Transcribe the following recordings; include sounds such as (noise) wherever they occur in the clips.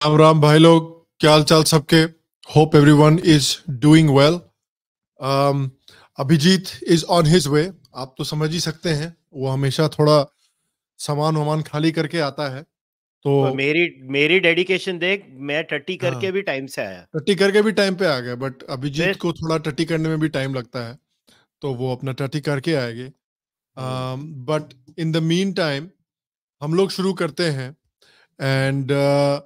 राम राम भाई लोग, क्या हाल चाल सबके? Hope everyone is doing well Abhijeet is on his way आप तो समझ ही सकते हैं, वो हमेशा थोड़ा सामान वामान खाली करके आता है तो मेरी मेरी डेडिकेशन देख मैं टट्टी करके हाँ। भी टाइम से आया टट्टी करके भी टाइम पे आ गए बट अभिजीत को थोड़ा टट्टी करने में भी टाइम लगता है तो वो अपना टट्टी करके आएँगे हम्म। But in the meantime हम लोग शुरू करते हैं एंड uh,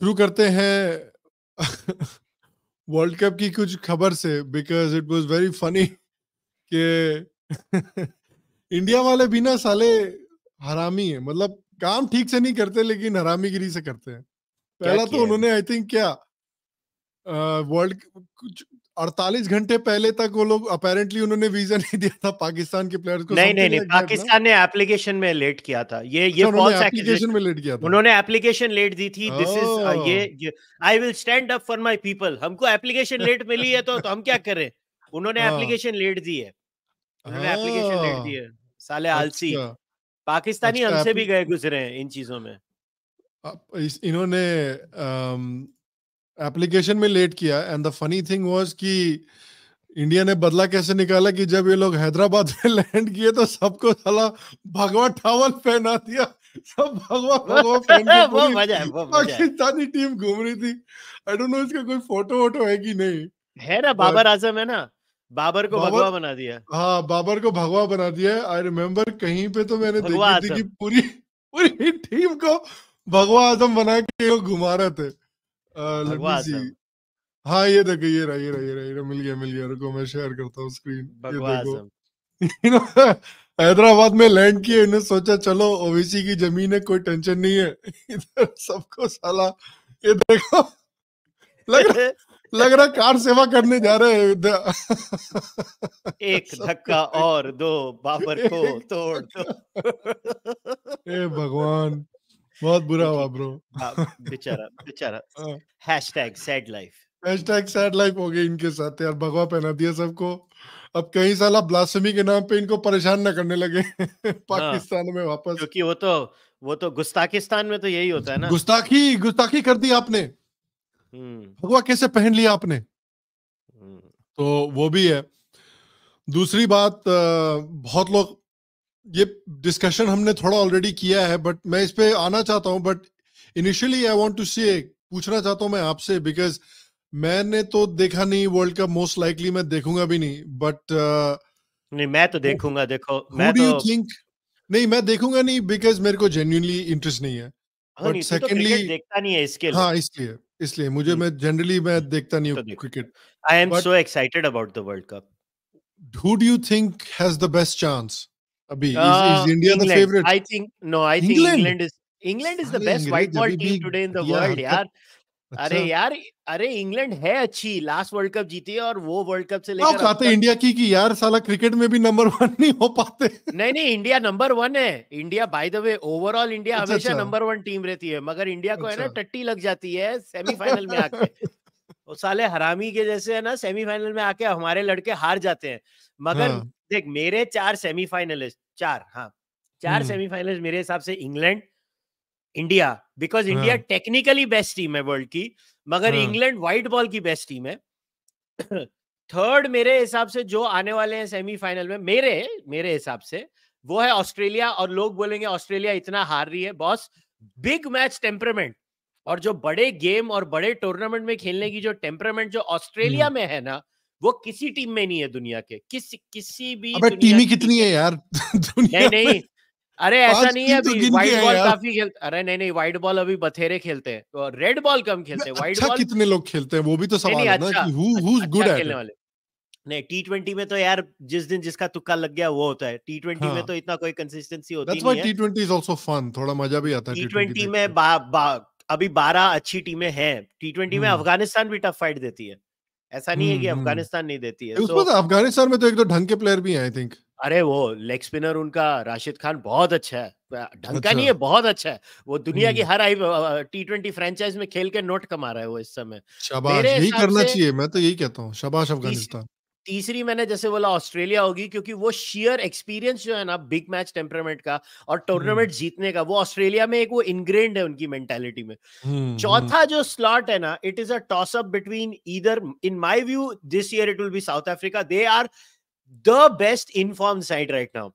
शुरू करते हैं (laughs) वर्ल्ड कप की कुछ खबर से because it was very funny कि (laughs) इंडिया वाले भी ना साले हरामी है मतलब काम ठीक से नहीं करते लेकिन हरामीगिरी से करते हैं। पहला तो है? उन्होंने आई थिंक क्या वर्ल्ड कुछ 48 घंटे पहले तक वो लोग अपेरेंटली उन्होंने वीज़ा (laughs) नहीं दिया था पाकिस्तान के प्लेयर्स को नहीं नहीं नहीं? पाकिस्तान ने एप्लीकेशन में लेट किया था। ये ये अच्छा, फॉल्स एप्लीकेशन में लेट किया था। उन्होंने एप्लीकेशन लेट दी थी। दिस. इज़ ये I will stand up for my people हमको एप्लीकेशन लेट मिली है तो, तो हम क्या करें? उन्होंने हाँ। एप्लीकेशन लेट दी है। उन्होंने एप्लीकेशन लेट दी है। साले आलसी। अच्छा, पाकिस्तानी अच्छा, हमसे भी गए गुजरे हैं इन चीज़ों में। इस- इन्होंने एप्लीकेशन में लेट किया and the funny thing was कि इंडिया ने बदला कैसे निकाला कि जब ये लोग हैदराबाद में (laughs) लैंड किए तो सबको साला भगवा टावल पहना दिया। सब भगवा (laughs) भगवा पहन के पाकिस्तानी टीम घूम रही थी। आई डोंट नो इसका कोई फ़ोटो वोटो है कि नहीं। है ना बाबर आज़म है ना। बाबर को बाबर- भगवा बना दिया। हाँ बाबर को भगवा बना दिया। है आई रिमेम्बर कहीं पे तो मैंने देखी थी कि पूरी पूरी टीम को भगवा आज़म बना के वो घुमा रहे थे। आज़म। हाँ ये देखो ये रहा ये रहा ये रहा ये रहा मिल गया मिल गया। रुको मैं शेयर करता हूँ स्क्रीन ये देखो। (laughs) हैदराबाद में लैंड किए इन्हें सोचा चलो ओवीसी की ज़मीन है कोई टेंशन नहीं है। (laughs) इधर सबको साला ये देखो। लग रहा (laughs) लग रहा कार सेवा करने जा रहे हैं एक धक्का और दो बाबर को तोड़ दो। ए भगवान बहुत बुरा हुआ ब्रो हाँ, बेचारा बेचारा। (laughs) हाँ। Hashtag sad life hashtag sad life हो गई इनके साथ यार भगवा पहना दिया सबको। अब कहीं साला ब्लास्फेमी के नाम पे इनको परेशान ना करने लगे। (laughs) पाकिस्तान में वापस। क्योंकि वो तो वो तो गुस्ताखिस्तान में तो यही होता है ना। गुस्ताखी गुस्ताखी कर दी आपने। भगवा कैसे पहन लिया आपने? हम्म, तो वो भी है। दूसरी बात बहुत लोग ये डिस्कशन हमने थोड़ा ऑलरेडी किया है बट मैं इस पे आना चाहता हूँ but initially I want to say पूछना चाहता हूँ मैं आपसे बिकॉज़ मैंने तो देखा नहीं वर्ल्ड कप मोस्ट लाइकली मैं देखूँगा भी नहीं बट नहीं मैं तो देखूँगा देखो मैं तो थिंक नहीं मैं देखूँगा नहीं बिकॉज़ मेरे को जेन्यूनली इंटरेस्ट नहीं है। बट सेकेंडली तो देखता नहीं है इसके लिए। हाँ इसलिए। इसलिए मुझे मैं जनरली मैं देखता नहीं हूँ cricket I am so excited about the world cup who do you think has the best chance अभी is India the favourite I think no I think England is England is the best white ball team today in the world यार। अरे अच्छा यार अरे England है अच्छी last world cup जीती है और वो वर्ल्ड कप से लेकर अब खाते तक- इंडिया की कि यार साला क्रिकेट में भी नंबर वन नहीं हो पाते नहीं नहीं इंडिया नंबर वन है India by the way overall India अच्छा, हमेशा अच्छा। नंबर वन टीम रहती है मगर इंडिया को है ना अच्छा। टट्टी लग जाती है सेमीफाइनल में आके (laughs) वो साले हरामी के जैसे है ना सेमीफाइनल में आके हमारे लड़के हार जाते हैं मगर हाँ। देख मेरे चार सेमीफाइनलिस्ट चार हाँ चार हम्म। सेमीफाइनलिस्ट मेरे हिसाब से England India because India. Technically best team है वर्ल्ड की मगर हाँ। इंग्लैंड व्हाइट बॉल की बेस्ट टीम है थर्ड मेरे हिसाब से जो आने वाले हैं सेमीफाइनल में मेरे मेरे हिसाब से वो है ऑस्ट्रेलिया और लोग बोलेंगे ऑस्ट्रेलिया इतना हार रही है बॉस बिग मैच टेम्परमेंट और जो बड़े गेम और बड़े टूर्नामेंट में खेलने की जो टेम्परमेंट जो ऑस्ट्रेलिया हम्म। में है ना वो किसी टीम में नहीं है दुनिया के किस किसी भी अबे टीम ही कितनी है यार (laughs) दुनिया नहीं नहीं अरे ऐसा नहीं है तो अभी है बॉल काफ़ी खेल अरे नहीं नहीं व्हाइट बॉल अभी बथेरे खेलते हैं। तो रेड बॉल कम खेलते हैं अच्छा बॉल कितने लोग खेलते हैं वो भी तो सवाल है ना अच्छा, कि हु अच्छा गुड एट खेलने वाले। नहीं टी ट्वेंटी में तो यार जिस दिन जिसका तुक्का लग गया वो होता है। टी ट्वेंटी में हाँ। तो इतना कोई कंसिस्टेंसी होती नहीं है। टी20 इज़ आल्सो फन थोड़ा मज़ा भी आता है टी ट्वेंटी में बा, बा, अभी बारह अच्छी टीमें हैं। टी ट्वेंटी में हम्म। अफ़गानिस्तान भी टफ फाइट देती है। ऐसा नहीं है कि हम्म, हम्म। अफ़गानिस्तान नहीं देती है उसमें तो अफ़गानिस्तान में तो एक दो ढंग के प्लेयर भी हैं आई थिंक अरे वो लेग स्पिनर उनका राशिद खान बहुत अच्छा है। ढंग का अच्छा। नहीं है बहुत अच्छा है। वो दुनिया की हर आई टी ट्वेंटी फ्रेंचाइज में खेल के नोट कमा रहा है वो इस समय। शाबाश यही करना चाहिए मैं तो यही कहता हूँ शाबाश अफ़गानिस्तान। तीसरी मैंने जैसे बोला ऑस्ट्रेलिया होगी क्योंकि वो शेयर एक्सपीरियंस जो है ना बिग मैच टेम्परामेंट का और टूर्नामेंट जीतने का वो ऑस्ट्रेलिया में एक वो इनग्रेन्ड है उनकी मेंटालिटी में। चौथा जो स्लॉट है ना it is a toss up between either in my view this year it will be South Africa they are the best in form side right now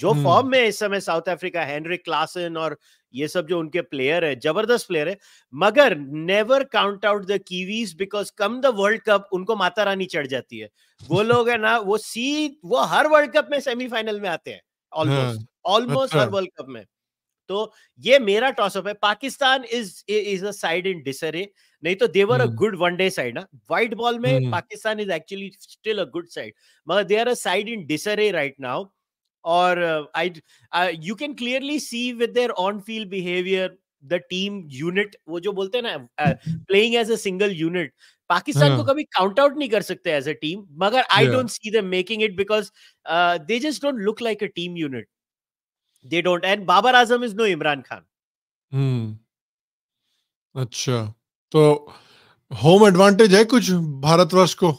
जो फॉर्म हम्म में इस समय साउथ अफ्रीका हेनरिक क्लासन और ये सब जो उनके प्लेयर है ज़बरदस्त प्लेयर है मगर never count out the Kiwis because come the world cup उनको माता रानी चढ़ जाती है। वो (laughs) लोग है ना वो सी वो हर वर्ल्ड कप में सेमीफाइनल में आते हैं हाँ ऑलमोस्ट ऑलमोस्ट हर अच्छा वर्ल्ड कप में। तो ये मेरा टॉस अप है। Pakistan is is a side in disarray नहीं तो they were a hmm. Good one day side ना। व्हाइट बॉल में हम्म। Pakistan is actually still a good side मगर they are a side in disarray right now और I you can clearly see with their on field behaviour the team unit वो जो बोलते हैं ना playing as a single unit Pakistan को हाँ। कभी काउंट आउट नहीं कर सकते एज अ टीम मगर I don't see them making it because they just don't look like a team unit they don't and babar azam is no imran khan. हम्म। अच्छा। तो होम एडवांटेज है कुछ भारतवर्ष को?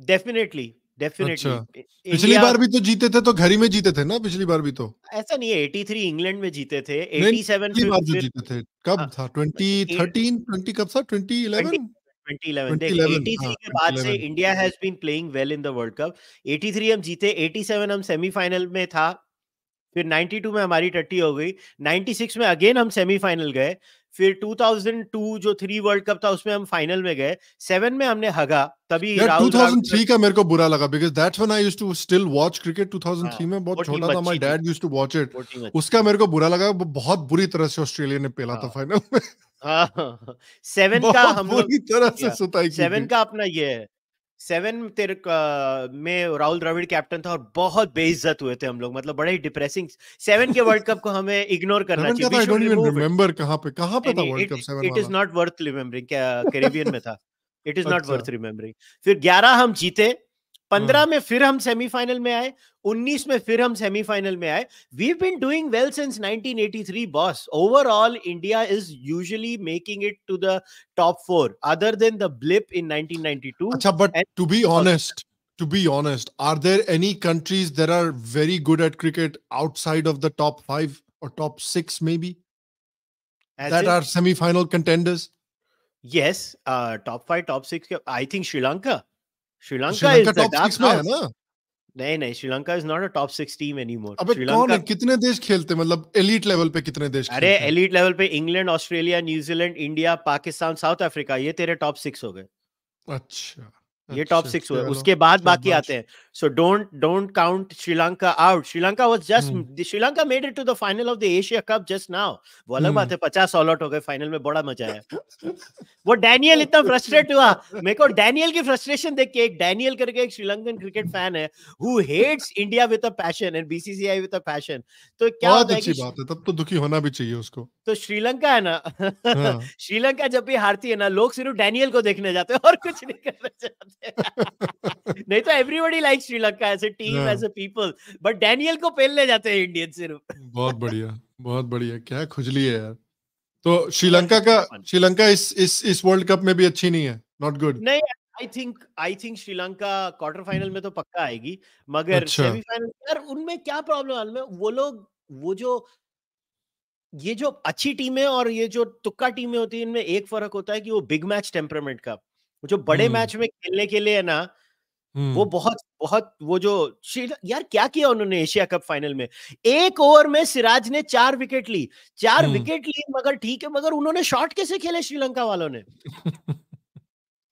Definitely definitely. अच्छा। पिछली बार भी तो जीते थे तो घर ही में जीते थे ना पिछली बार भी तो? ऐसा नहीं है 83 इंग्लैंड में जीते थे 87 फिर बार जो जीते थे कब हाँ, था? ए- 2013 20 कब था? 2011 2011 देख 2011 83 हाँ के बाद से India has been playing well in the world cup 83 हम जीते 87 हम सेमीफाइनल में था फिर 92 में हमारी टट्टी हो गई। 96 में अगेन हम सेमीफाइनल गए। फिर 2002 जो थ्री वर्ल्ड कप था उसमें हम फाइनल में गए। सेवन में हमने हगा तभी राहुल द्रविड़ 2003 का मेरे को बुरा लगा because that's when I used to still watch cricket 2003 हाँ, में बहुत छोटा था my dad used to watch it उसका मेरे को बुरा लगा बहुत बुरी तरह से ऑस्ट्रेलिया ने पेला था हाँ। फाइनल में। (laughs) हाँ सेवन का हम लोग बुरी तरह से सुताई सेवन का अपना ये है। सेवन तेरे में राहुल द्रविड़ कैप्टन था और बहुत बेइज्जत हुए थे हम लोग मतलब बड़े ही डिप्रेसिंग सेवन के वर्ल्ड कप को हमें इग्नोर करना चाहिए I don't even it remember कहाँ पे कहाँ पे था world cup seven it is not worth remembering Caribbean में था. It is not worth remembering फिर 11 हम जीते 15 हाँ में फिर हम सेमीफाइनल में आए 19 में फिर हम सेमीफाइनल में आए we been doing well since 1983 boss overall India is usually making it to the top four other than the blip in 1992 अच्छा and to be honest to be honest are there any countries that are very good at cricket outside of the top 5 or top 6 maybe as that in are semi final contenders yes uh top 5 top 6 i think sri lanka Sri Lanka the top dark 6 में है ना? नहीं नहीं Sri Lanka is not a top six team anymore अबे कौन श्रीलंका है कितने देश खेलते हैं? मतलब एलीट लेवल पे कितने देश अरे एलीट लेवल पे England Australia New Zealand India Pakistan South Africa ये तेरे टॉप सिक्स हो गए। अच्छा। ये टॉप अच्छा सिक्स हुए। उसके बाद बाकी आते हैं। So don't don't count Sri Lanka out Sri Lanka was just Sri Lanka made it to the final of the Asia cup just now वो अलग बात हम्म। है पचास ऑल आउट हो गए फाइनल में बड़ा मज़ा आया। वो डैनियल इतना फ्रस्ट्रेट हुआ। मेरे को डैनियल की फ्रस्ट्रेशन देख के एक डैनियल करके एक श्रीलंकन क्रिकेट फ़ैन है who hates India with a passion and BCCI with a passion तो क्या बहुत अच्छी बात है तब तो दुखी होना भी चाहिए उसको। तो श्रीलंका है ना? हाँ। (laughs) श्रीलंका जब भी हारती है ना लोग सिर्फ़ डैनियल को देखने जाते हैं और कुछ नहीं करना चाहते नहीं तो everybody like Sri Lanka as a team as a people but Daniel को पेलने जाते हैं इंडियन सिर्फ़। बहुत बढ़िया बहुत बढ़िया। क्या खुजली है यार। तो श्रीलंका का श्रीलंका इस इस इस वर्ल्ड कप में भी अच्छी नहीं है। नॉट गुड नहीं I think I think Sri Lanka quarter final में तो पक्का आएगी। मगर अच्छा। सेमीफाइनल यार उनमें क्या प्रॉब्लम है वो लोग वो जो ये जो अच्छी टीमें और ये जो तुक्का टीमें होती है इनमें एक फ़र्क होता है कि वो बिग मैच टेम्परामेंट का। जो बड़े मैच में खेलने के लिए है ना वो बहुत बहुत वो जो यार क्या किया उन्होंने एशिया कप फाइनल में? एक ओवर में सिराज ने चार विकेट ली। चार विकेट ली मगर ठीक है मगर उन्होंने शॉट कैसे खेले श्रीलंका वालों ने? (laughs)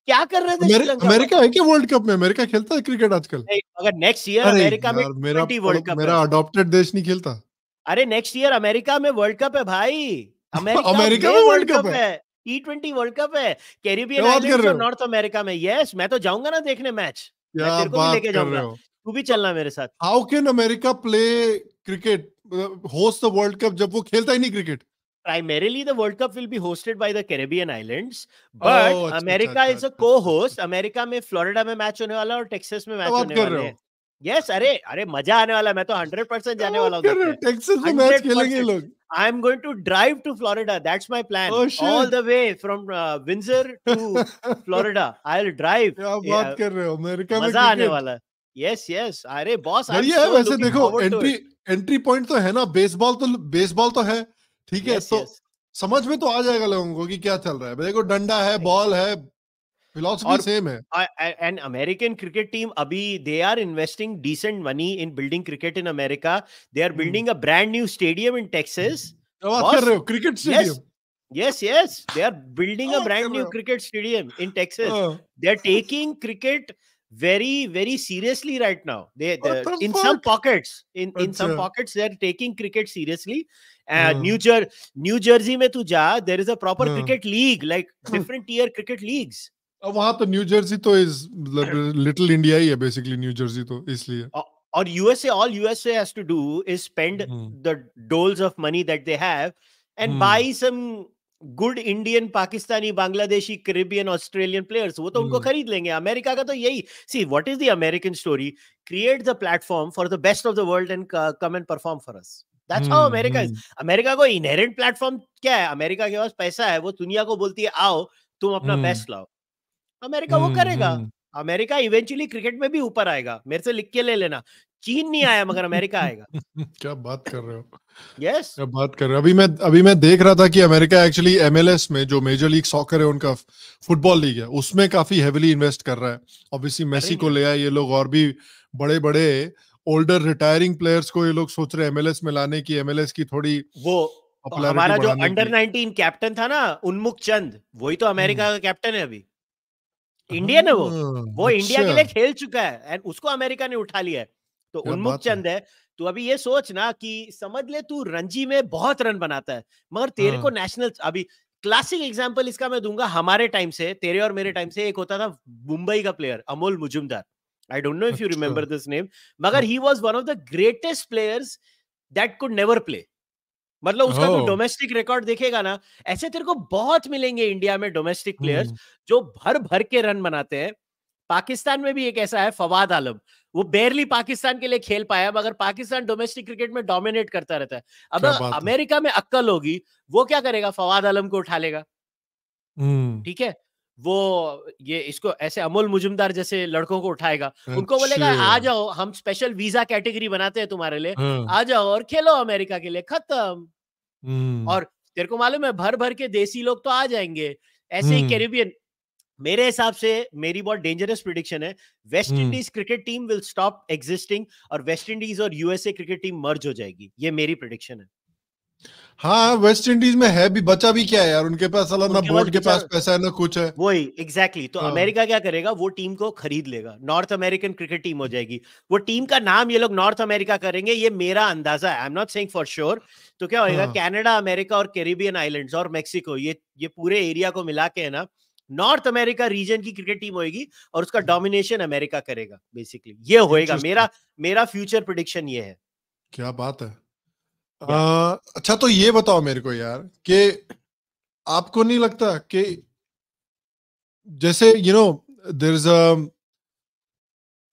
क्या कर रहे थे श्रीलंका अमेरिका है क्या वर्ल्ड कप में? अमेरिका खेलता है क्रिकेट आजकल? मगर नेक्स्ट ईयर अमेरिका में मेरा वर्ल्ड कप मेरा अडॉप्टेड देश नहीं खेलता। अरे नेक्स्ट ईयर अमेरिका में वर्ल्ड कप है भाई। (laughs) अमेरिका में वर्ल्ड कप है। टी ट्वेंटी वर्ल्ड कप है। कैरिबियन आइलैंड्स और नॉर्थ अमेरिका में। यस मैं तो जाऊँगा ना देखने मैच मैं तेरे को भी लेके जाऊँगा। तू भी चलना मेरे साथ। How can America play cricket host the world cup जब वो खेलता ही नहीं cricket primarily the world cup will be hosted by the caribbean islands oh but अच्छा america अच्छा is a अच्छा co-host america में florida में मैच होने वाला और texas में मैच होने वाले हैं। यस अरे अरे मज़ा आने वाला मैं तो 100% जाने वाला हूँ टेक्सास में मैच खेलेंगे लोग। Am going to drive to Florida. That's my plan. Oh, All the way from uh, Windsor to (laughs) Florida. I'll drive. क्या बात कर रहे हो? अमेरिका में मज़ा आने वाला है। यस यस अरे बॉस बढ़िया है वैसे देखो एंट्री एंट्री पॉइंट तो है ना। बेसबॉल तो बेसबॉल तो है। ठीक है तो समझ में तो आ जाएगा लोगों को कि क्या चल रहा है। देखो डंडा है बॉल है philosophy same hai an american cricket team abhi they are investing decent money in building cricket in america. They are building a brand new stadium in texas. baat kar rahe cricket stadium? yes. Yes, they are building a brand new cricket stadium in Texas. They are taking cricket very very seriously right now. They in some pockets in in some pockets they are taking cricket seriously. And new jersey new jersey mein tu ja, there is a proper cricket league like (laughs) different tier cricket leagues. वहाँ तो New Jersey तो is little India ही है basically New Jersey तो इसलिए। और USA all USA has to do is spend the dolls of money that they have and buy some good Indian Pakistani Bangladeshi Caribbean Australian players वो तो उनको खरीद लेंगे। अमेरिका का तो यही। See what is the American story create the platform for the best of the world and come and perform for us that's how America is America को inherent platform क्या है? अमेरिका के पास पैसा है वो दुनिया को बोलती है आओ तुम अपना बेस्ट लाओ। अमेरिका वो करेगा। अमेरिका इवेंचुअली क्रिकेट में भी ऊपर आएगा। मेरे से लिख के ले लेना। चीन नहीं आया मगर अमेरिका आएगा। (laughs) क्या बात कर रहे हो। Yes yes. क्या बात कर रहे हो। अभी मैं अभी मैं देख रहा था कि अमेरिका एक्चुअली एमएलएस में जो मेजर लीग सॉकर है उनका फुटबॉल लीग है उसमें काफ़ी हेविली इन्वेस्ट कर रहा है। ऑब्वियसली मेसी को ले आए ये लोग और भी बड़े बड़े ओल्डर रिटायरिंग प्लेयर्स को ये लोग सोच रहे हैं एमएलएस में लाने की एमएलएस की थोड़ी वो हमारा जो अंडर 19 कैप्टन था ना उन्मुख चंद वही तो अमेरिका का कैप्टन है अभी। इंडियन है वो। वो इंडिया के लिए अच्छा। खेल चुका है एंड उसको अमेरिका ने उठा लिया है। तो उन्मुख चंद है तो अभी ये सोच ना कि समझ ले तू रणजी में बहुत रन बनाता है मगर तेरे को नेशनल हाँ। अभी क्लासिक एग्जांपल इसका मैं दूँगा हमारे टाइम से तेरे और मेरे टाइम से एक होता था मुंबई का player Amol Muzumdar. I don't know if you remember this name मगर he. Was one of the greatest players that could never play मतलब उसका तो डोमेस्टिक रिकॉर्ड देखेगा ना ऐसे तेरे को बहुत मिलेंगे इंडिया में डोमेस्टिक प्लेयर्स जो भर भर के रन बनाते हैं। पाकिस्तान में भी एक ऐसा है फवाद आलम। वो बेरली पाकिस्तान के लिए खेल पाया मगर पाकिस्तान डोमेस्टिक क्रिकेट में डोमिनेट करता रहता है। अब अमेरिका में अक्कल होगी वो क्या करेगा फवाद आलम को उठा लेगा। ठीक है? वो ये इसको ऐसे अमोल मुजुमदार जैसे लड़कों को उठाएगा। अच्छा। उनको बोलेगा आ जाओ हम स्पेशल वीज़ा कैटेगरी बनाते हैं तुम्हारे लिए। हाँ। आ जाओ और खेलो अमेरिका के लिए। खत्म। और तेरे को मालूम है भर भर के देसी लोग तो आ जाएँगे। ऐसे ही कैरिबियन। मेरे हिसाब से मेरी बहुत डेंजरस प्रिडिक्शन है West Indies cricket team will stop existing और वेस्ट इंडीज और यूएसए क्रिकेट टीम मर्ज हो जाएगी। ये मेरी प्रिडिक्शन है। हाँ वेस्ट इंडीज में है भी बचा भी क्या है यार? उनके पास अला ना बोर्ड के पास पैसा है ना कुछ है। वही एग्जैक्टली exactly. तो हाँ. अमेरिका क्या करेगा? वो टीम को खरीद लेगा। नॉर्थ अमेरिकन क्रिकेट टीम हो जाएगी। वो टीम का नाम ये लोग नॉर्थ अमेरिका करेंगे ये मेरा अंदाज़ा है। I am not saying for sure तो क्या होगा हाँ. कनाडा अमेरिका और कैरिबियन आइलैंड्स और मेक्सिको ये ये पूरे एरिया को मिला के है ना नॉर्थ अमेरिका रीजन की क्रिकेट टीम होगी और उसका डोमिनेशन अमेरिका करेगा बेसिकली ये होएगा। मेरा मेरा फ्यूचर प्रिडिक्शन ये है। क्या बात है। आ, अच्छा तो ये बताओ मेरे को यार कि आपको नहीं लगता कि जैसे you know there is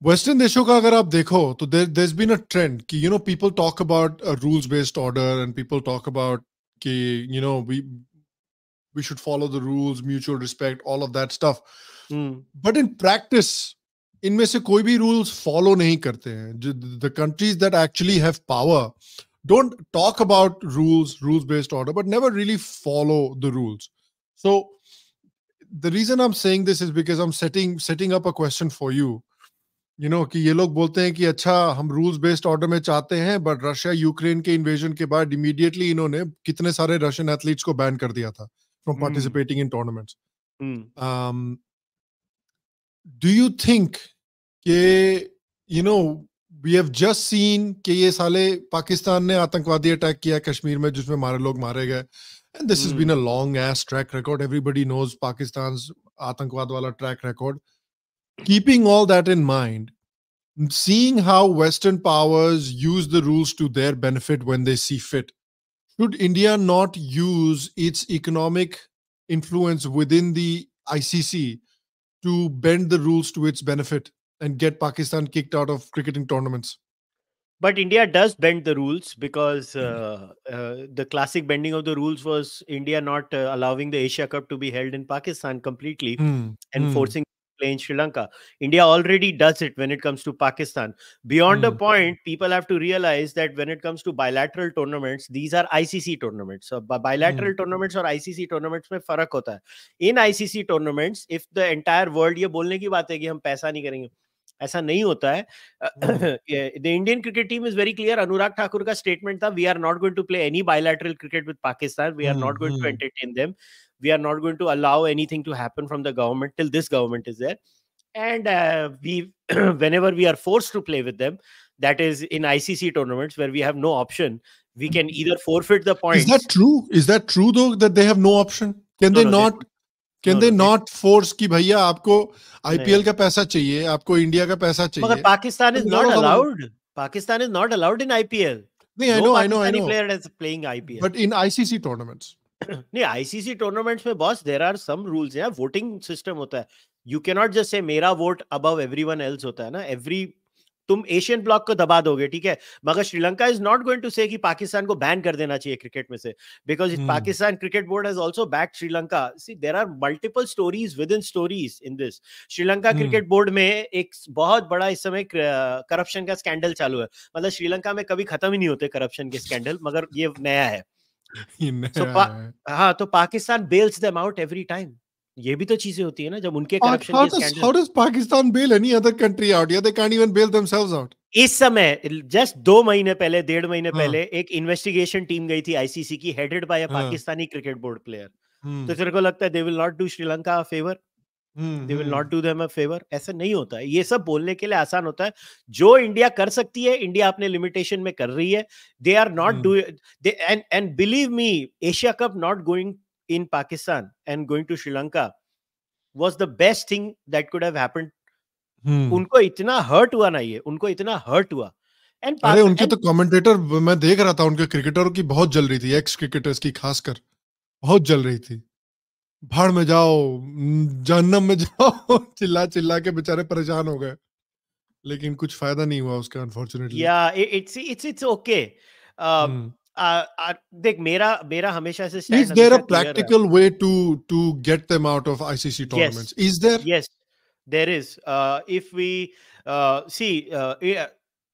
western देशों का अगर आप देखो तो there there been a trend कि you know people talk about rules based order and people talk about कि you know we should follow the rules mutual respect all of that stuff. Mm. but in practice इनमें से कोई भी rules follow नहीं करते हैं। The countries that actually have power don't talk about rules rules based order but never really follow the rules so the reason i'm saying this is because i'm setting setting up a question for you you know कि ये लोग बोलते हैं कि अच्छा हम rules based order में चाहते हैं बट रशिया यूक्रेन के इन्वेजन के बाद इमीडिएटली इन्होंने कितने सारे रशियन एथलीट्स को बैन कर दिया था from participating in tournaments. Um, do you think कि you know we have just seen कि ये साले पाकिस्तान ने आतंकवादी अटैक किया कश्मीर में जिसमें मारे लोग मारे गए and this has been a long ass track record everybody knows Pakistan's आतंकवाद वाला track record keeping all that in mind seeing how western powers use the rules to their benefit when they see fit should India not use its economic influence within the ICC to bend the rules to its benefit and get Pakistan kicked out of cricketing tournaments. But India does bend the rules because uh, uh, the classic bending of the rules was India not uh, allowing the Asia Cup to be held in Pakistan completely Hmm, and hmm. forcing play in Sri Lanka. India already does it when it comes to Pakistan. Beyond a Hmm. point, people have to realize that when it comes to bilateral tournaments, these are ICC tournaments. So bi- bilateral tournaments or ICC tournaments में फर्क होता है. In ICC tournaments, if the entire world ये बोलने की बात है कि हम पैसा नहीं करेंगे, ऐसा नहीं होता है. The Indian cricket team is very clear. अनुराग ठाकुर का statement था, we are not going to play any bilateral cricket with Pakistan. We are Hmm, not going to hmm. entertain them. We are not going to allow anything to happen from the government till this government is there. And uh, we, (clears throat) whenever we are forced to play with them, that is in ICC tournaments where we have no option, we can either forfeit the points. Is that true? Is that true though that they have no option? Can No, they no, they not? They- not force कि भैया आपको IPL का पैसा चाहिए आपको India का पैसा चाहिए Pakistan is तो not मिलाओ ना allowed. Pakistan is not allowed in IPL. नहीं I know I know I know player is playing IPL. But in ICC tournaments नहीं आईसीसी टूर्नामेंट्स में boss there are some rules है voting system होता है you can not just say मेरा vote above everyone else होता है ना every तुम एशियन ब्लॉक को दबा दोगे ठीक है? मगर Sri Lanka is not going to say कि पाकिस्तान को बैन कर देना चाहिए क्रिकेट में से because Hmm. Pakistan cricket board has also back Sri Lanka see there are multiple stories with in stories in this Sri Lanka. Cricket board में एक बहुत बड़ा इस समय करप्शन का स्कैंडल चालू है। मतलब श्रीलंका में कभी खत्म ही नहीं होते करप्शन के स्कैंडल मगर ये नया है। (laughs) So, pa- हाँ। तो Pakistan bails them out every time ये भी तो चीज़ें होती है ना जब उनके करप्शन के scandal Pakistan bail any other country out? Yeah, they can't even bail themselves out. इस समय जस्ट दो महीने पहले डेढ़ महीने हाँ। पहले एक इन्वेस्टिगेशन टीम गई थी आईसीसी की headed by a. Pakistani cricket board player तो तेरे को लगता है they will not do Sri Lanka favour they will. Not do them a favour ऐसा नहीं होता है ये सब बोलने के लिए आसान होता है जो इंडिया कर सकती है इंडिया अपने लिमिटेशन में कर रही है they are not. Do they and and believe me Asia Cup not going in Pakistan and going to Sri Lanka was the best thing that could have happened. Hmm. उनको इतना hurt हुआ ना ये उनको इतना हर्ट हुआ। And अरे उनके तो कमेंटेटर मैं देख रहा था उनके क्रिकेटरों की बहुत जल रही थी एक्स क्रिकेटर्स की खासकर। बहुत जल रही थी। भाड़ में जाओ जहन्नम में (laughs) जाओ चिल्ला चिल्ला के बेचारे परेशान हो गए। लेकिन कुछ फ़ायदा नहीं हुआ उसका अनफॉर्चुनेटली या it's it's it's okay Is there a practical way to to get them out of ICC tournaments? Yes. Is there? Yes, there is. Uh, if we uh, see uh,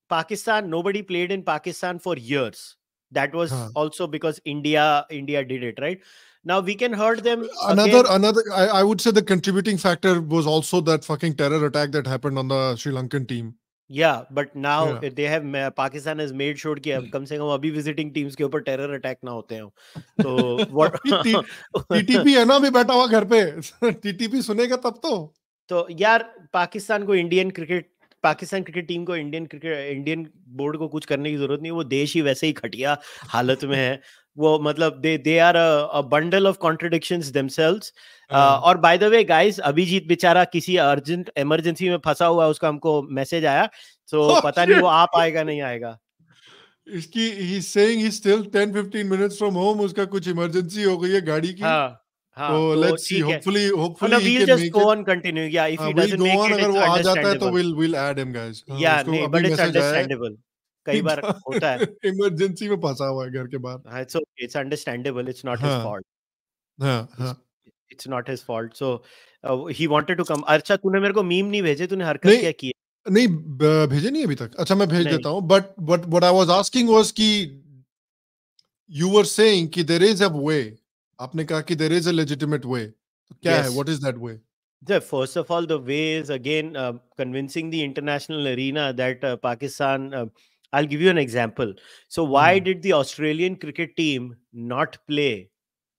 Pakistan, nobody played in Pakistan for years. That was also because India India did it right. Now we can hurt them. Another another I, I would say the contributing factor was also that fucking terror attack that happened on the Sri Lankan team. Yeah but now Yeah. they have ma- pakistan has made sure कि अब कम से कम अभी visiting teams के ऊपर terror attack ना होते हैं। तो (laughs) अभी टीटीपी है ना अभी बैठा हुआ घर पे। (laughs) टीटीपी सुनेगा तब तो। तो यार पाकिस्तान को Indian cricket Pakistan cricket team को इंडियन क्रिकेट इंडियन बोर्ड को कुछ करने की ज़रूरत नहीं वो देश ही वैसे ही घटिया हालत में है। वो मतलब they they are a bundle of contradictions themselves हाँ। और by the way guys Abhijit बेचारा किसी अर्जेंट इमरजेंसी में फंसा हुआ है उसका हमको मैसेज आया तो Oh, पता shit. नहीं वो shit. आ पाएगा नहीं आएगा इसकी he saying he still 10 15 minutes from home उसका कुछ इमरजेंसी हो गई है गाड़ी की हाँ हाँ तो let's see hopefully hopefully he we'll can just make go it on continue. Yeah, if he will doesn't go make on it, अगर वो आ जाता है तो understandable. Will will add him guys Yeah, उसको नहीं, अभी है. कई बार होता है. इमरजेंसी में फंसा हुआ है घर के बाहर हाँ, It's okay. It's understandable. It's not his हाँ fault. हाँ हाँ not his fault. So uh, he wanted to come. अच्छा तूने मेरे को मीम नहीं भेजे तूने हरकत क्या की है? नहीं भेजे नहीं अभी तक अच्छा मैं भेज देता हूँ but but what I was asking was कि यू वर सेइंग कि देयर इज़ अ वे आपने कहा कि there is a legitimate way तो क्या है Yes. What is that way The first of all, the way is again uh, convincing the international arena that uh, Pakistan. Uh, I'll give you an example. So why Hmm. did the Australian cricket team not play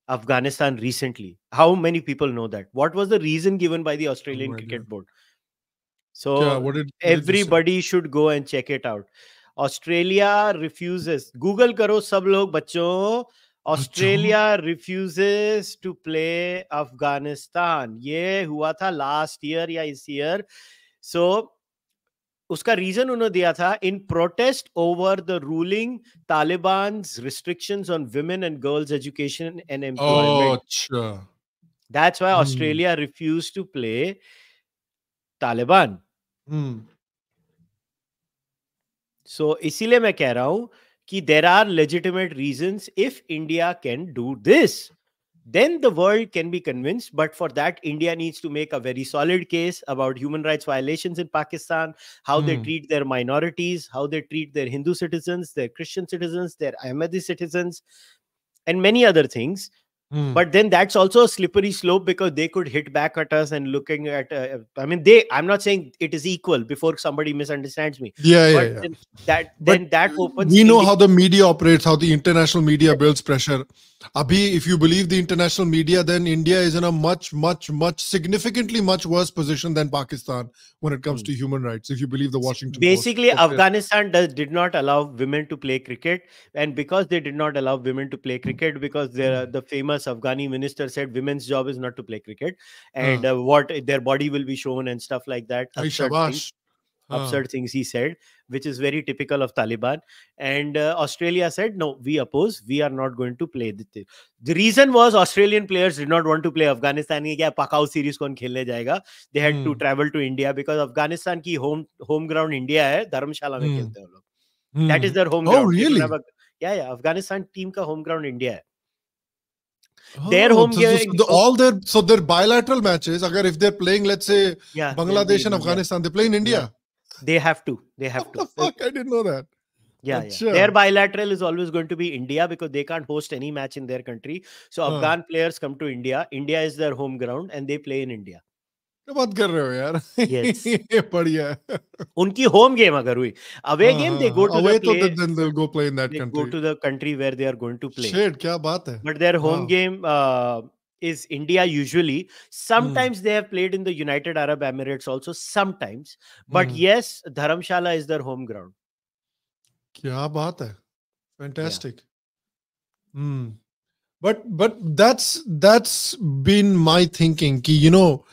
Afghanistan recently? How many people know that? What was the reason given by the Australian idea. cricket board? So क्या what did everybody should go and check it out. Australia refuses. Google करो सब लोग बच्चों. Australia refuses to play Afghanistan. ये हुआ था last year या इस year. So उसका रीजन उन्होंने दिया था in protest over the ruling Taliban restriction on women and girls education and employment that's why Australia refuse to play Taliban so इसीलिए मैं कह रहा हूँ कि there are legitimate reason if India can do this then the world can be convinced but for that india needs to make a very solid case about human rights violations in pakistan how mm. they hmm. treat their minorities how they treat their hindu citizens their christian citizens their ahmadi citizens and many other things Hmm. But then that's also a slippery slope because they could hit back at us and looking at. Uh, I mean, they. I'm not saying it is equal before somebody misunderstands me. Yeah, yeah, yeah. Then that then that opens. We know how the media operates, how the international media builds pressure. Abhi, if you believe the international media, then India is in a much, much, much, significantly much worse position than Pakistan when it comes mm. to human rights. If you believe the Washington basically, Post. Afghanistan does did not allow women to play cricket, and because they did not allow women to play cricket, because they're the famous Afghani minister said women's job is not to play cricket, and uh. Uh, what their body will be shown and stuff like that absurd things he said, which is very typical of Taliban. And uh, Australia said, no, we oppose. We are not going to play. The, the reason was Australian players did not want to play Afghanistan. क्या पकाऊ series कौन खेलने जाएगा They had hmm. to travel to India because Afghanistan की home home ground India है धर्मशाला में hmm. खेलते हैं लोग. Hmm. That is their home ground. oh, really? A, yeah, yeah. Afghanistan team का home ground India है. Oh, their home so, so, so all their so their bilateral matches agar if they're playing let's say yeah, bangladesh and afghanistan they play in india yeah. They have to. They have what to. The fuck? I didn't know that. Yeah, yeah, Their bilateral is always going to be India because they can't host any match in their country. So huh. Afghan players come to India. India is their home ground and they play in India. क्या बात कर रहे हो यार yes. (laughs) बढ़िया उनकी home game अगर हुई away game they go to the play then they'll go play in that country go to the country where they are going to play shit क्या बात है but their home wow. is India usually. Hmm. Sometimes mm. they have played in the United Arab Emirates also, sometimes. But mm. yes, Dharamshala is their home ground. Kya baat hai. Fantastic. Yeah. Mm. But but that's that's been my thinking. Ki, you know,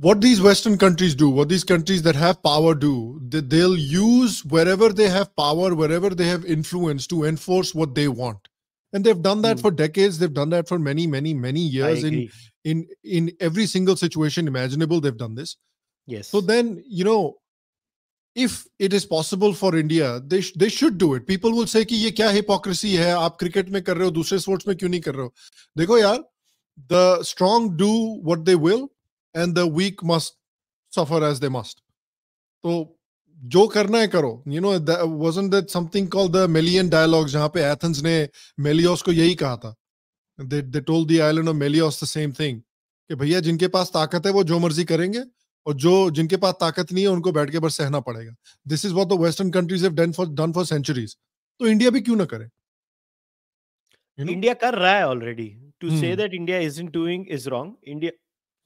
what these Western countries do, what these countries that have power do, they, they'll use wherever they have power, wherever they have influence to enforce what they want and they've done that mm. for decades. They've done that for many many many years in in in every single situation imaginable they've done this. Yes. so then you know if it is possible for india they sh- they should do it. People will say ki ye kya hypocrisy hai aap cricket mein kar rahe ho dusre sports mein kyun nahi kar rahe ho dekho yaar the strong do what they will and the weak must suffer as they must. so जो करना है करो। You know wasn't that something called the Melian dialogues जहाँ पे Athens ने मेलियोस को यही कहा था? They they told the island of Melos the same thing कि भैया जिनके पास ताकत है वो जो मर्ज़ी करेंगे और जो जिनके पास ताकत नहीं है उनको बैठ के बस सहना पड़ेगा। This is what the western countries have done for done for centuries तो इंडिया भी क्यों ना करे? इंडिया कर रहा है already to say that India isn't doing is wrong India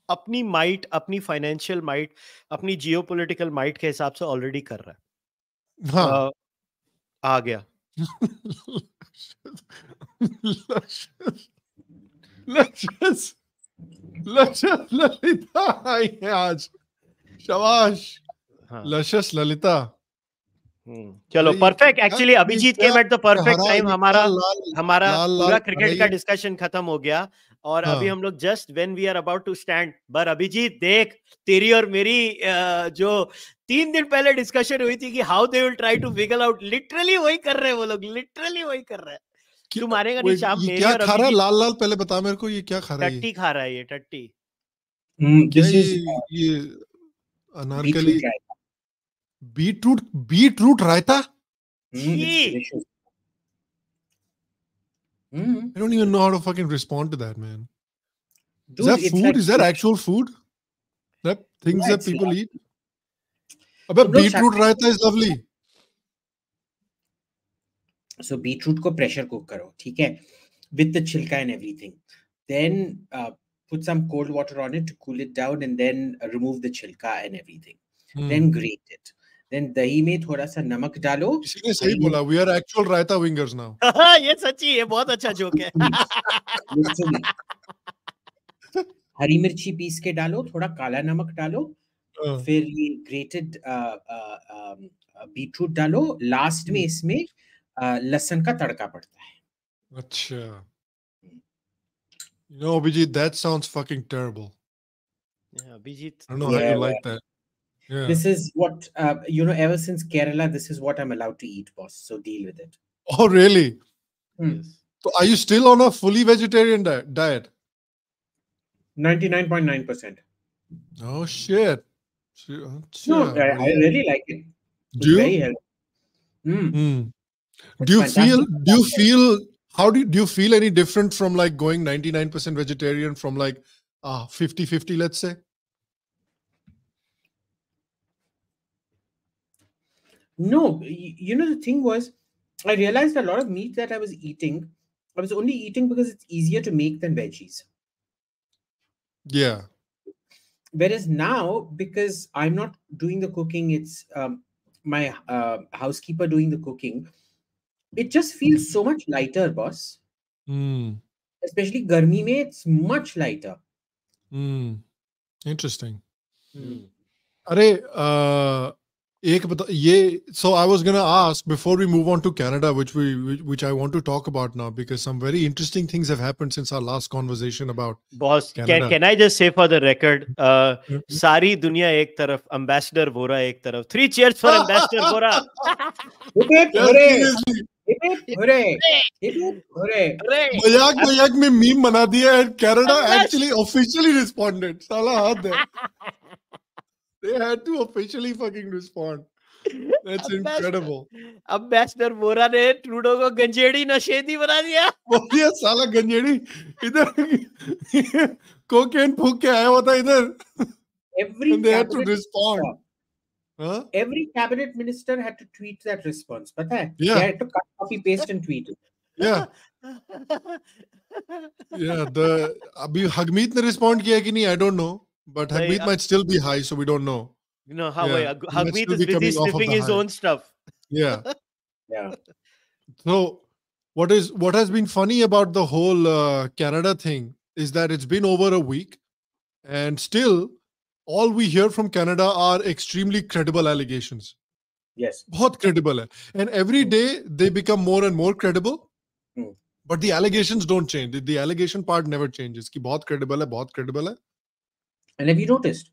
अपनी माइट अपनी फाइनेंशियल माइट अपनी जियोपॉलिटिकल माइट के हिसाब से ऑलरेडी कर रहा है हाँ. आ, आ गया ललिता आई है आज शाबाश हाँ. लशस ललिता चलो perfect actually Abhijit came at the perfect time हमारा हमारा पूरा क्रिकेट का डिस्कशन खत्म हो गया और हाँ. अभी हम लोग just when we are about to stand बर अभिजीत देख तेरी और मेरी जो तीन दिन पहले डिस्कशन हुई थी कि how they will try to wiggle out literally वही कर रहे हैं वो लोग लिटरली वही कर रहे हैं। तू मारेगा नहीं शाम मेरी क्या खा रहा है? लाल लाल पहले बता मेरे को ये क्या खा रहा है टट्टी खा रहा है ये टट्टी। दिस इज़ ये Anarkali beetroot beetroot raita? Mm. I don't even know how to fucking respond to that, man. Dude, is that food? Like, is that actual food? That things yeah, that people eat? But beetroot raita is lovely. So beetroot ko pressure cook karo, okay? With the chilka and everything. Then uh, put some cold water on it to cool it down and then remove the chilka and everything. Hmm. Then grate it. Then दही में थोड़ा सा नमक डालो किसी सही बोला we are actual raita wingers now ये सच्ची है बहुत अच्छा जोक है (laughs) हरी मिर्ची पीस के डालो थोड़ा काला नमक डालो हाँ। फिर ये ग्रेटेड बीटरूट डालो लास्ट में। इसमें लहसुन का तड़का पड़ता है अच्छा You know, Abhijit, that sounds fucking terrible. Yeah, Abhijit. I don't know how Yeah, you like that. Yeah. This is what uh, you know. Ever since Kerala, this is what I'm allowed to eat, boss. So deal with it. Oh, really? Hmm. Yes. So are you still on a fully vegetarian di- diet? Ninety-nine point nine percent. Oh shit! Uh, no, I, I, really like it. It's do you? Mm. Mm. Do you fantastic. feel? Do you feel? How do you, do you feel any different from like going ninety-nine percent vegetarian from like uh 50 50 let's say No, y- you know the thing was, I realized a lot of meat that I was eating, I was only eating because it's easier to make than veggies. Yeah. Whereas now, because I'm not doing the cooking, it's um, my uh, housekeeper doing the cooking. It just feels so much lighter, boss. Hmm. Especially garmi mein, it's much lighter. Hmm. Interesting. Mm. अरे uh, एक बता ये so I was gonna ask before we move on to Canada which we which, which I want to talk about now because some very interesting things have happened since our last conversation about Boss, can, Canada. can I just say for the record, uh, Mhm. सारी दुनिया एक तरफ, ambassador Vora एक तरफ. Three cheers for ambassador Vora. Hip hip Yeah, hooray! seriously, (laughs) Hip hip hooray! Hip hip hooray! Hooray! मजाक मजाक में meme बना दिया and Canada Ambas- actually officially responded साला हाथ है (laughs) they had to officially fucking respond that's Ambassador- incredible ambassador Vora ने Trudeau को गंजेड़ी नशेदी बना दिया. बोलिए साला गंजेड़ी इधर कोकेन फूक के आया हुआ था इधर Every and they had to cabinet, respond huh? every cabinet minister had to tweet that response. पता है? Yeah. They had to cut, copy, paste, and tweet it. yeah yeah the अभी हगमीत ने respond किया कि नहीं I don't know but नहीं, हगमीत अब- might still be high so we don't know You know how Yeah, yeah, he might Hagmeet still is be busy coming off of sniffing the his high. own stuff. (laughs) yeah Yeah. So, what is what has been funny about the whole uh, Canada thing is that it's been over a week, and still, all we hear from Canada are extremely credible allegations. Yes. बहुत credible है. And every day they become more and more credible. Hmm. But the allegations don't change. The, the allegation part never changes. कि बहुत credible है, बहुत credible है. And have you noticed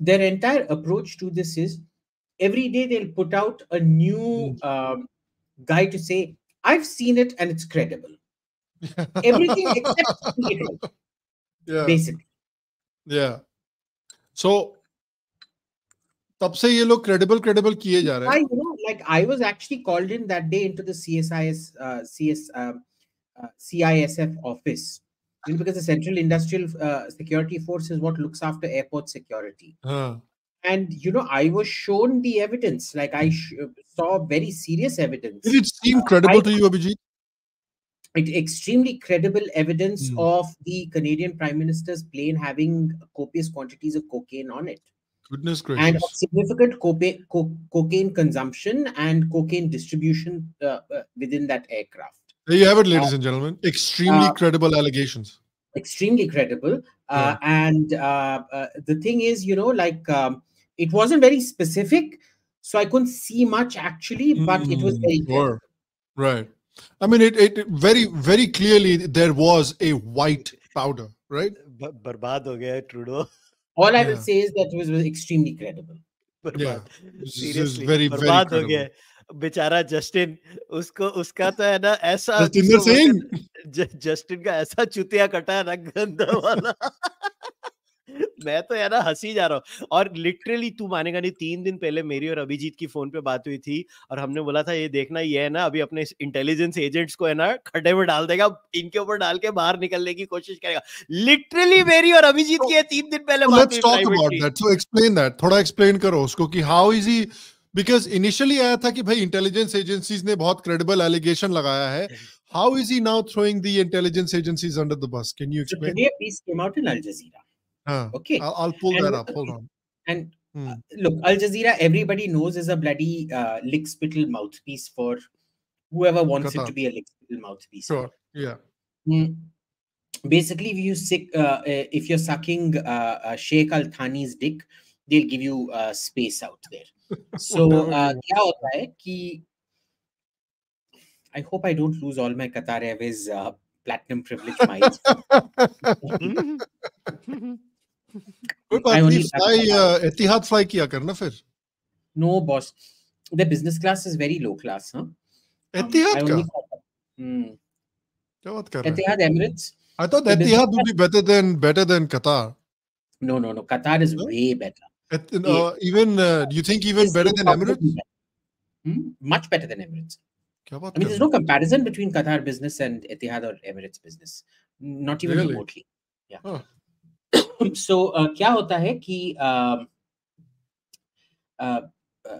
their entire approach to this is every day they'll put out a new um, guy to say, I've seen it and it's credible. (laughs) Everything except credible, (laughs) yeah. basically. Yeah. So, तब से ये लोग credible credible किए जा रहे I, हैं. you know, like I was actually called in that day into the CSIS, uh, CS, um, CISF office. You know, because the Central Industrial uh, Security Force is what looks after airport security. हाँ. And you know, I was shown the evidence. Like I sh- saw very serious evidence. Did it seem credible to you, Abhijit? it, extremely credible evidence Hmm. of the Canadian Prime Minister's plane having copious quantities of cocaine on it Goodness and gracious. of significant copa- co- cocaine consumption and cocaine distribution uh, uh, within that aircraft. There you have it, ladies and gentlemen. Extremely uh, credible allegations. Extremely credible. Uh, And uh, uh, the thing is, you know, like um, it wasn't very specific. So I couldn't see much actually, but it was Mm, very credible. sure. Right. I mean, it, it very, very clearly there was a white powder, right? ब- बर्बाद हो गया है Trudeau All I will Yeah. say is that it was, was extremely credible. Yeah. बर्बाद This is seriously very, very बर्बाद हो credible. गया है। बेचारा जस्टिन उसको उसका तो है ना ऐसा Singh. बोलते- ज- जस्टिन का ऐसा चुतिया कटा है ना गंदा वाला मैं तो है ना हँसी जा रहा हूँ और लिटरली तू मानेगा नहीं तीन दिन पहले मेरी और अभिजीत की फ़ोन पे बात हुई थी और हमने बोला था ये देखना ये है ना अभी अपने इंटेलिजेंस एजेंट्स को है ना खड्डे में डाल देगा इनके ऊपर डाल के बाहर निकलने की कोशिश करेगा लिटरली मेरी और अभिजीत so, की ये तीन दिन पहले So बात हुई. So. थोड़ा explain करो उसको कि how is he because initially आया था कि भाई इंटेलिजेंस एजेंसीज ने बहुत क्रेडिबल एलिगेशन लगाया है how is he now throwing the intelligence agencies under the bus can you explain today piece came out in Al Jazeera okay i'll, I'll pull and, that up hold on and hmm. uh, look al jazeera everybody knows is a bloody uh, lickspittle mouthpiece for whoever wants Qatar. it to be a lickspittle mouthpiece sure yeah mm. basically if you sick uh, if you're sucking uh, uh, sheikh al thani's dick uh, they'll give you uh, space out there. (laughs) So, uh, क्या होता है कि I hope I don't lose all my Qatar Airways uh, platinum privilege miles. कोई बात I नहीं only fly एतिहाद fly किया करना फिर No, boss. The business class is very low class, huh? Um, I एतिहाद का only Hmm. क्या बात कर रहे हैं Etihad Emirates? I thought the business Etihad would be better than better than Qatar. No, no, no. Qatar is No? way better. Et- uh, even uh, do you think even It's better than incomparably Emirates? better. Hmm? Much better than Emirates. क्या बात I mean, कर there's रहे no comparison between Qatar business and Etihad or Emirates business. Not even Really? remotely. Yeah. Huh. (coughs) so uh, क्या होता है कि um, uh, uh,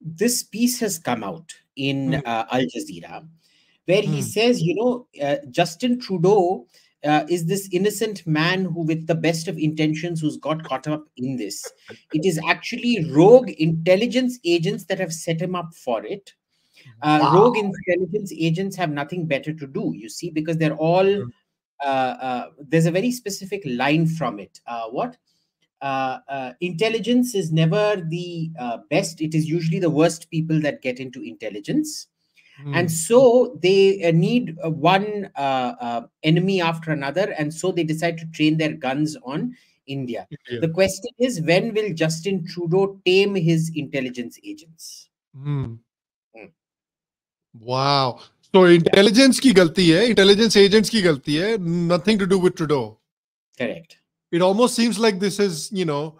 this piece has come out in Hmm. uh, Al Jazeera, where he Hmm. says, you know, uh, Justin Trudeau uh, is this innocent man who, with the best of intentions, who's got caught up in this. It is actually rogue intelligence agents that have set him up for it. Uh, Rogue intelligence agents have nothing better to do, you see, because they're all. Mm. Uh, uh, there's a very specific line from it. Uh, what? Uh, uh, intelligence is never the uh, best. It is usually the worst people that get into intelligence. Mm. And hmm. so they uh, need uh, one uh, enemy after another. And so they decide to train their guns on India. India. The question is when will Justin Trudeau tame his intelligence agents? Mm. Mm. Wow. So intelligence ki galti hai, intelligence agents ki galti hai, nothing to do with Trudeau. Correct. It almost seems like this is, you know,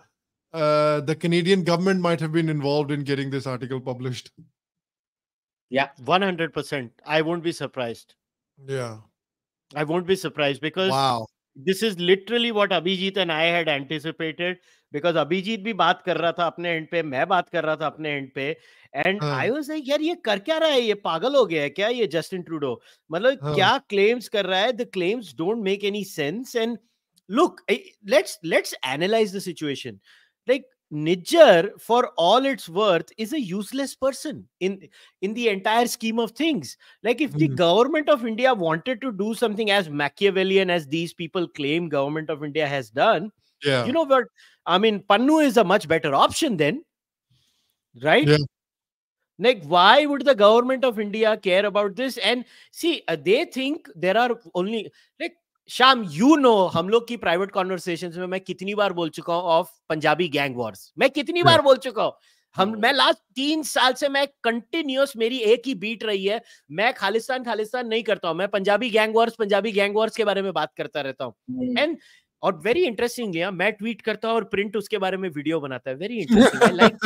uh, the Canadian government might have been involved in getting this article published. Yeah, 100%. I won't be surprised. Yeah. I won't be surprised because wow. this is literally what Abhijit and I had anticipated because Abhijit bhi baat kar tha apne end pe, main baat kar tha apne end pe and I was like, yaar, ye kar kya raha hai? Ye pagal ho gaya kya ye Justin Trudeau? Matlab, हाँ. kya claims kar raha? The claims don't make any sense and look, let's let's analyze the situation. Like, Nijjar, for all its worth, is a useless person in in the entire scheme of things. Like if the Mhm. government of India wanted to do something as Machiavellian as these people claim government of India has done, Yeah. you know what? I mean, Pannu is a much better option then, right? Yeah. Like, why would the government of India care about this? And see, uh, they think there are only like शाम you know हम लोग की private conversation में मैं कितनी बार बोल चुका हूँ ऑफ़ पंजाबी गैंग वॉर्स मैं कितनी. बार बोल चुका हूँ हम Hmm. मैं लास्ट तीन साल से मैं कंटिन्यूस मेरी एक ही बीट रही है मैं खालिस्तान खालिस्तान नहीं करता हूँ मैं Punjabi gang wars Punjabi gang wars के बारे में बात करता रहता हूँ. एंड और वेरी इंटरेस्टिंगली मैं ट्वीट करता हूँ और प्रिंट उसके बारे में वीडियो बनाता है very interesting like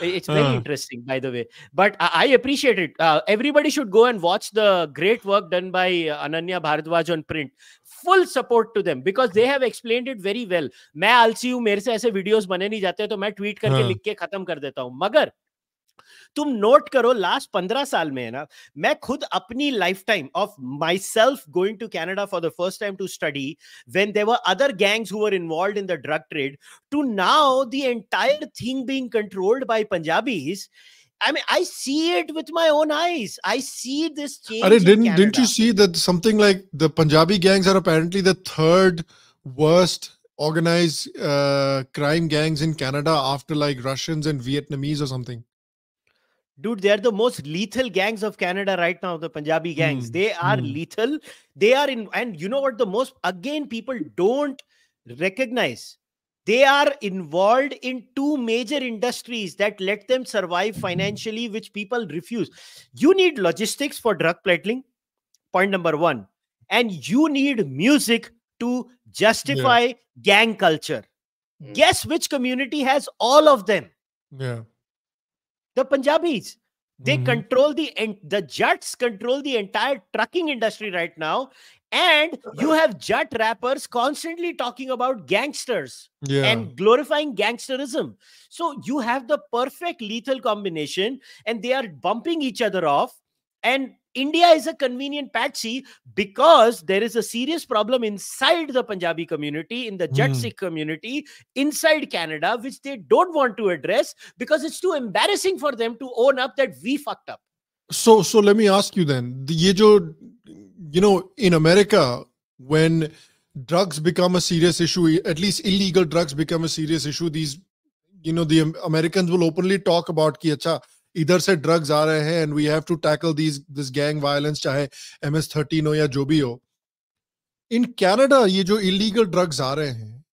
it's very Uh. interesting by the way but i, I appreciate it uh, everybody should go and watch the great work done by uh, ananya bharadwaj on print full support to them because they have explained it very well मैं आलसी हूँ मेरे से ऐसे videos बने नहीं जाते तो मैं ट्वीट करके हाँ. लिख के खत्म कर देता हूँ मगर तुम नोट करो लास्ट पंद्रह साल में है ना मैं खुद अपनी life time of myself going to Canada for the first time to study there were other gangs who were involved in the drug trade to now the entire thing being controlled by I mean, I see it with my own eyes. I see this change. Are, in didn't didn't you see that something like the Punjabi gangs are apparently the third worst organized uh, crime gangs in Canada after like Russians and Vietnamese or something? Dude, they're the most lethal gangs of Canada right now, the Punjabi gangs. Hmm, They are hmm. lethal. They are in, and you know what? The most, again, people don't recognize. They are involved in two major industries that let them survive financially, which people refuse. You need logistics for drug peddling, point number one. And you need music to justify gang culture. Mm. Guess which community has all of them? Yeah. The Punjabis. They Mhm. control the en- the Jats control the entire trucking industry right now, and you have Jat rappers constantly talking about gangsters Yeah. and glorifying gangsterism. So you have the perfect lethal combination, and they are bumping each other off. And India is a convenient patsy because there is a serious problem inside the Punjabi community, in the mm. Jat Sikh community, inside Canada, which they don't want to address because it's too embarrassing for them to own up that we fucked up. So, so let me ask you then, the, you know, in America, when drugs become a serious issue, at least illegal drugs become a serious issue, these, you know, the Americans will openly talk about ki, acha, इधर से drugs आ रहे हैं and we have to tackle these this gang violence चाहे MS13 हो या जो भी हो. in Canada ये जो illegal drugs आ रहे हैं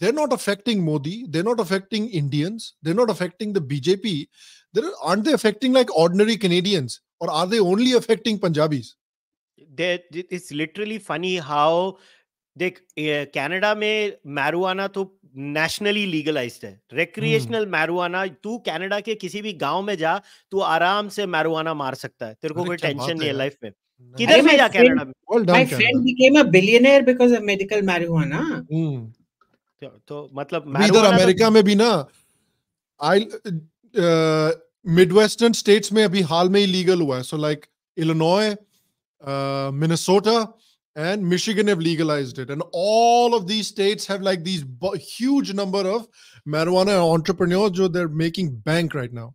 they're not affecting Modi, they're not affecting Indians, they're not affecting the BJP. They're, aren't they affecting like ordinary Canadians, or are they only affecting Punjabis? They, it's literally funny how देख Canada में marijuana तो nationally legalised है। Recreational marijuana तू Canada के किसी भी गाँव में जा तू आराम से मैरुआना मार सकता है। तेरे को कोई टेंशन नहीं है लाइफ में। किधर में जा कनाडा में? My friend became a billionaire because of medical marijuana तो मतलब इधर अमेरिका में भी ना आई मिडवेस्टर्न स्टेट्स में अभी हाल में ही लीगल हुआ है। So like Illinois Minnesota and Michigan have legalized it. And all of these states have like these huge number of marijuana entrepreneurs जो they're making bank right now.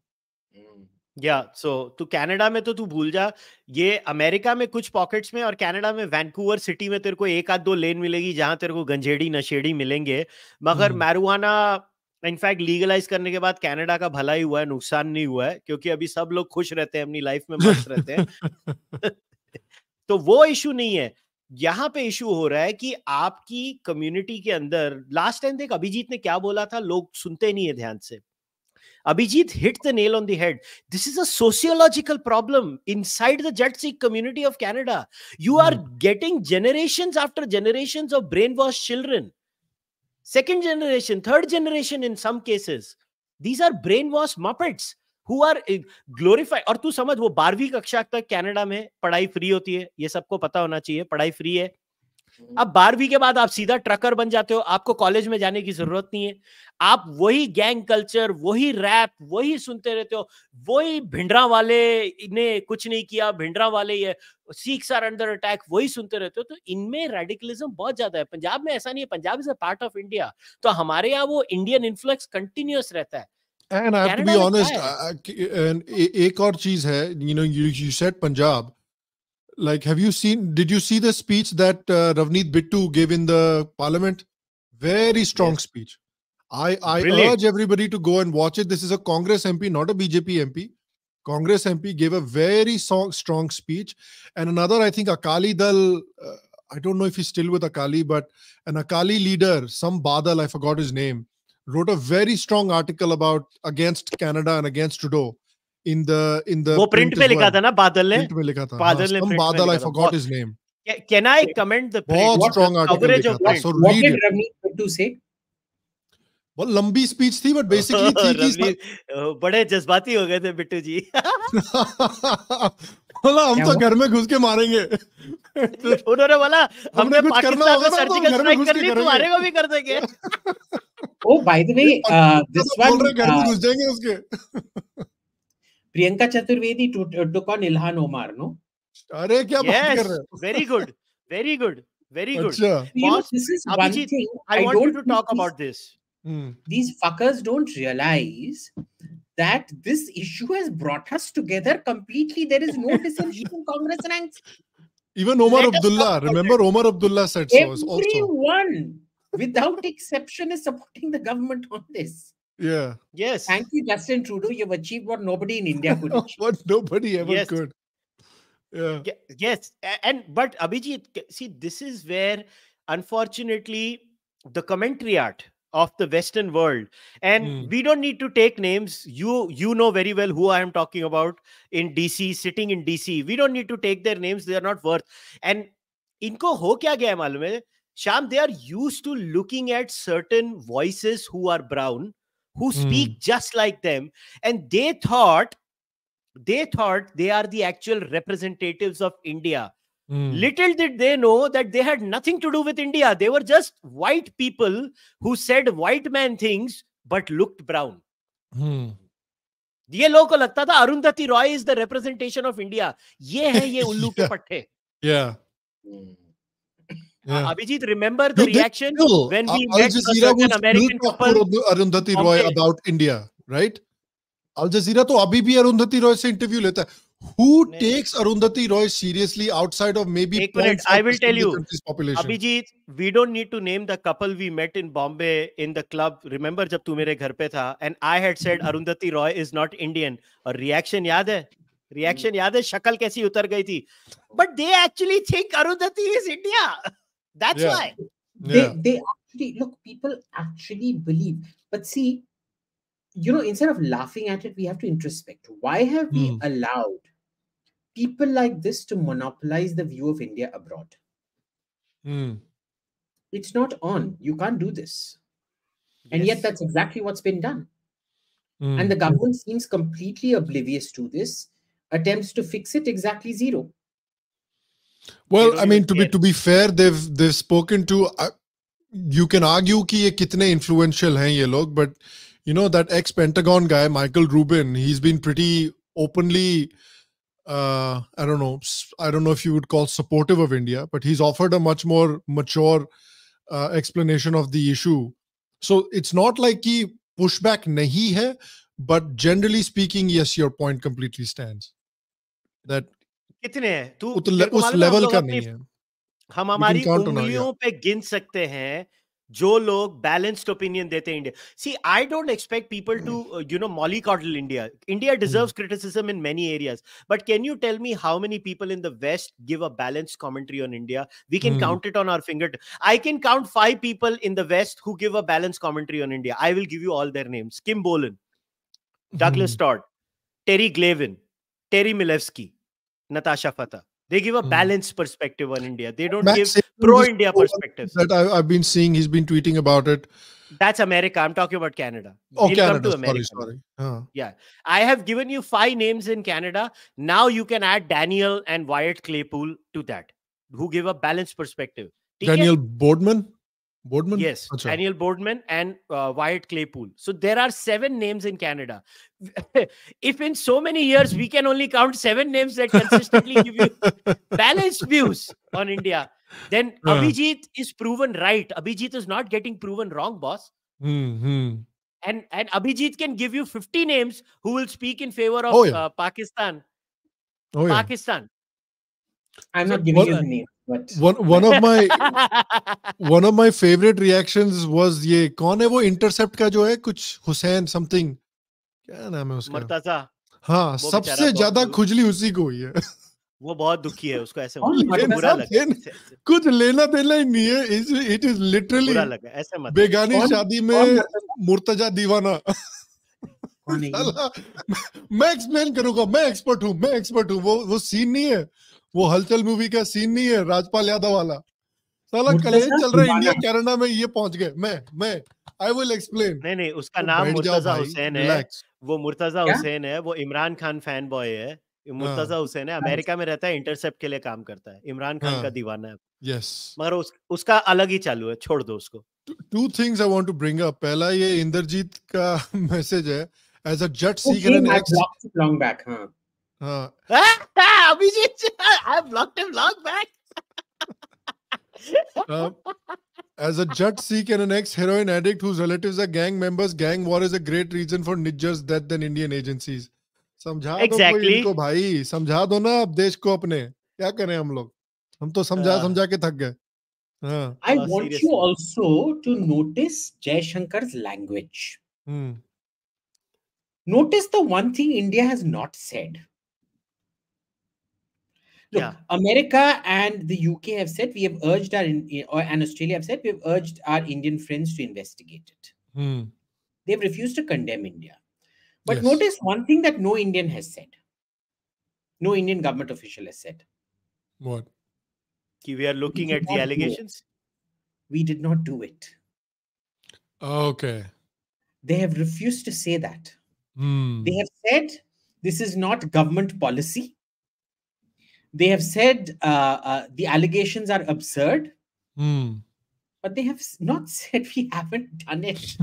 या सो तू कनाडा में तो तू भूल जा। ये अमेरिका में कुछ पॉकेट्स में और कनाडा में वैंकूवर सिटी में तेरे को एक आध दो लेन मिलेगी जहाँ तेरे को गंजेड़ी नशेड़ी मिलेंगे। मगर मैरुआना इनफैक्ट लीगलाइज करने के बाद कनाडा का भला ही हुआ है नुकसान नहीं हुआ है क्योंकि अभी सब लोग खुश रहते हैं अपनी लाइफ में मस्त रहते हैं। (laughs) (laughs) तो वो इशू नहीं है। यहाँ पे इशू हो रहा है कि आपकी कम्युनिटी के अंदर लास्ट टाइम देख अभिजीत ने क्या बोला था? लोग सुनते नहीं है ध्यान से। Abhijit hit the nail on head. This is a sociological problem inside the Jat Sikh community of Canada. You are hmm. Getting generation after generation of brainwash children. Second generation third generation in some cases. These are brainwash muppets. Who are glorify और तू समझ वो बारहवीं कक्षा तक Canada में पढ़ाई free होती है ये सबको पता होना चाहिए पढ़ाई फ्री है। अब बारहवीं के बाद आप सीधा ट्रकर बन जाते हो आपको कॉलेज में जाने की ज़रूरत नहीं है। आप वही गैंग कल्चर वही रैप वही सुनते रहते हो वही भिंडरा वाले ने कुछ नहीं किया भिंडरा वाले ये सिक्स आर अंडर अटैक वही सुनते रहते हो तो इनमें रेडिकलिज्म बहुत ज़्यादा है। पंजाब में ऐसा नहीं है Punjab is a part of India तो हमारे यहाँ वो इंडियन इन्फ्लुएंस कंटिन्यूस रहता है। And I have Canada to be honest, and एक और चीज है, you know, you you said Punjab. Like, have you seen? Did you see the speech that uh, Ravneet Bittu gave in the Parliament? Very strong yes. speech. I I Brilliant. urge everybody to go and watch it. This is a Congress MP, not a BJP MP. Congress MP gave a very strong, strong speech, and another, I think, Akali Dal. Uh, I don't know if he's still with Akali, but an Akali leader, some Badal, I forgot his name wrote a very strong article about against Canada and against Trudeau in the in the वो print पे लिखा था ना बादल ने print में लिखा था बादल ने बादल I forgot his name can I comment the print बहुत strong article लिखा था so read it Ravneet to say बहुत लंबी स्पीच थी बट बेसिकली थी कि बड़े जज्बाती हो गए थे बिट्टू जी बोला हम तो घर में घुस के मारेंगे उन्होंने बोला हमने पाकिस्तान में सर्जिकल स्ट्राइक कर ली तुम्हारे को भी कर देंगे Oh, by the way, uh, this one. Uh, Priyanka Chaturvedi took on Ilhan Omar, no? अरे क्या बात कर रहे हो? Very good, very good, very good. अच्छा. You know, this is one Abhijit, thing. I, I want you to talk about this. Hmm. These fuckers don't realize that this issue has brought us together completely. There is no dissension in Congress ranks. Even Omar Let Abdullah, remember Omar Abdullah said Everyone, so. Everyone without exception, is supporting the government on this. Yeah. Yes. Thank you, Justin Trudeau. You've achieved what nobody in India could (laughs) achieve. what nobody ever yes. could. Yeah. Yes. And but Abhijit, see, this is where unfortunately the commentary art of the western world and mm. we don't need to take names you you know very well who i am talking about in dc sitting in dc we don't need to take their names they are not worth and इनको हो क्या गया है मालूम है Sham, they are used to looking at certain voices who are brown, who speak mm. just like them, and they thought they thought they are the actual representatives of India. Mm. Little did they know that they had nothing to do with India. They were just white people who said white man things but looked brown. Mm. ये लोगों को लगता था Arundhati Roy is the representation of India ये है ये उल्लू के (laughs) पट्टे yeah. Yeah. Abhijit, remember the you reaction when we Al met a American couple? Arundhati Roy okay. about India, right? Al Jazeera तो अभी भी अरुंधति रॉय से इंटरव्यू लेता है who takes Arundhati Roy seriously outside of maybe Ek minute, I will tell you Abhijit we don't need to name the couple we met in Bombay in the club remember जब तू मेरे घर पे था and I had said Arundhati Roy is not Indian और reaction याद है reaction याद है शक्ल कैसी उतर गई थी but they actually think Arundhati is India That's Yeah. why. they Yeah. they actually look people actually believe but see you know instead of laughing at it we have to introspect why have we Hmm. allowed people like this to monopolize the view of india abroad Hmm. it's not on you can't do this and yet that's exactly what's been done Hmm. and the government seems completely oblivious to this attempts to fix it exactly zero well i mean to be to be fair they've they've spoken to uh, you can argue ki ye kitne influential hain ye log but you know that ex pentagon guy michael rubin he's been pretty openly uh, I don't know, I don't know if you would call supportive of India, but he's offered a much more mature uh, explanation of the issue. So it's not like he pushback nahi hai, but generally speaking, yes, your point completely stands. That कितने हैं? तू उस level का नहीं है। हम हमारी उंगलियों पे गिन सकते हैं जो लोग बैलेंस्ड ओपिनियन देते हैं India see I don't expect people to you know mollycoddle India India deserves criticism in many areas but can you tell me how many people in the west give a balanced commentary on India we can count it on our finger I can count five people in the west who give a balanced commentary on India I will give you all their names Kim Bolan Douglas Todd Terry Glavin Terry Milewski Natasha Fatah. They give a hmm. balanced perspective on India. They don't give pro-India perspective. That I, have been seeing. He's been tweeting about it. That's America. I'm talking about Canada. Oh, He'll Canada. Sorry, sorry. Yeah. I have given you five names in Canada. Now you can add Daniel and Wyatt Claypool to that, who give a balanced perspective. Daniel Boardman? Boardman. Yes, Acha. Daniel Boardman and uh, Wyatt Claypool. So there are seven names in Canada. (laughs) if in so many years we can only count seven names that consistently give you (laughs) balanced views on India, then Uh. Abhijit is proven right. Abhijit is not getting proven wrong, boss. Hmm, hmm. And and Abhijit can give you 50 names who will speak in favor of Oh, yeah. uh, Pakistan. Oh yeah. Pakistan. i'm So not giving you what- the name but One one of my (laughs) one of my favorite reactions was ये कौन है वो intercept का जो है? कुछ Hussain something क्या नाम है उसका? मर्तजा। हाँ सबसे ज़्यादा खुजली उसी को हुई है। वो बहुत दुखी है उसको ऐसे मर्तजा? बुरा लगा कुछ लेना देना ही नहीं है। इट इज़ लिटरली बुरा लगा ऐसे मत बेगानी शादी में मुर्तजा? दीवाना। है मैं एक्सप्लेन करूँगा मैं एक्सपर्ट हूँ मैं एक्सपर्ट हूँ वो वो सीन नहीं है। वो हलचल मूवी का सीन नहीं है राजपाल यादव वाला। साला कलेश चल रहा है इंडिया कनाडा में ये पहुँच गए। मैं मैं आई विल एक्सप्लेन नहीं नहीं उसका नाम मुर्तजा हुसैन है। वो मुर्तजा हुसैन है वो इमरान खान फ़ैन बॉय है। ये मुर्तजा हुसैन है अमेरिका में रहता है इंटरसेप्ट के लिए काम करता है। इमरान खान का हाँ। दीवाना है। यस मगर उस, उसका अलग ही चालू है छोड़ दो उसको। Two things I want to bring up पहला ये इंद्रजीत का (laughs) मैसेज है as a Jat Sikar an ex long back huh हाँ Abhijit I blocked him long back Uh, as a Jut Sikh and an ex-heroin addict whose relatives are gang members, gang war is a great reason for Nijjar's death than Indian agencies. समझा exactly. दो इनको भाई समझा दो ना अब देश को अपने क्या करें हम लोग हम तो समझा हाँ। समझा के थक गए हाँ I Oh, want seriously. you also to notice Jay Shankar's language. Hmm Notice the one thing India has not said. Look, yeah. America and the UK have said we have urged our and Australia have said we have urged our Indian friends to investigate it. Hmm. They've refused to condemn India. But yes. notice one thing that no Indian has said. No Indian government official has said. What? We are looking we at the allegations. We did not do it. Okay. They have refused to say that. Hmm. They have said this is not government policy they have said uh, uh, the allegations are absurd, hmm but they have not (laughs) said we haven't done it.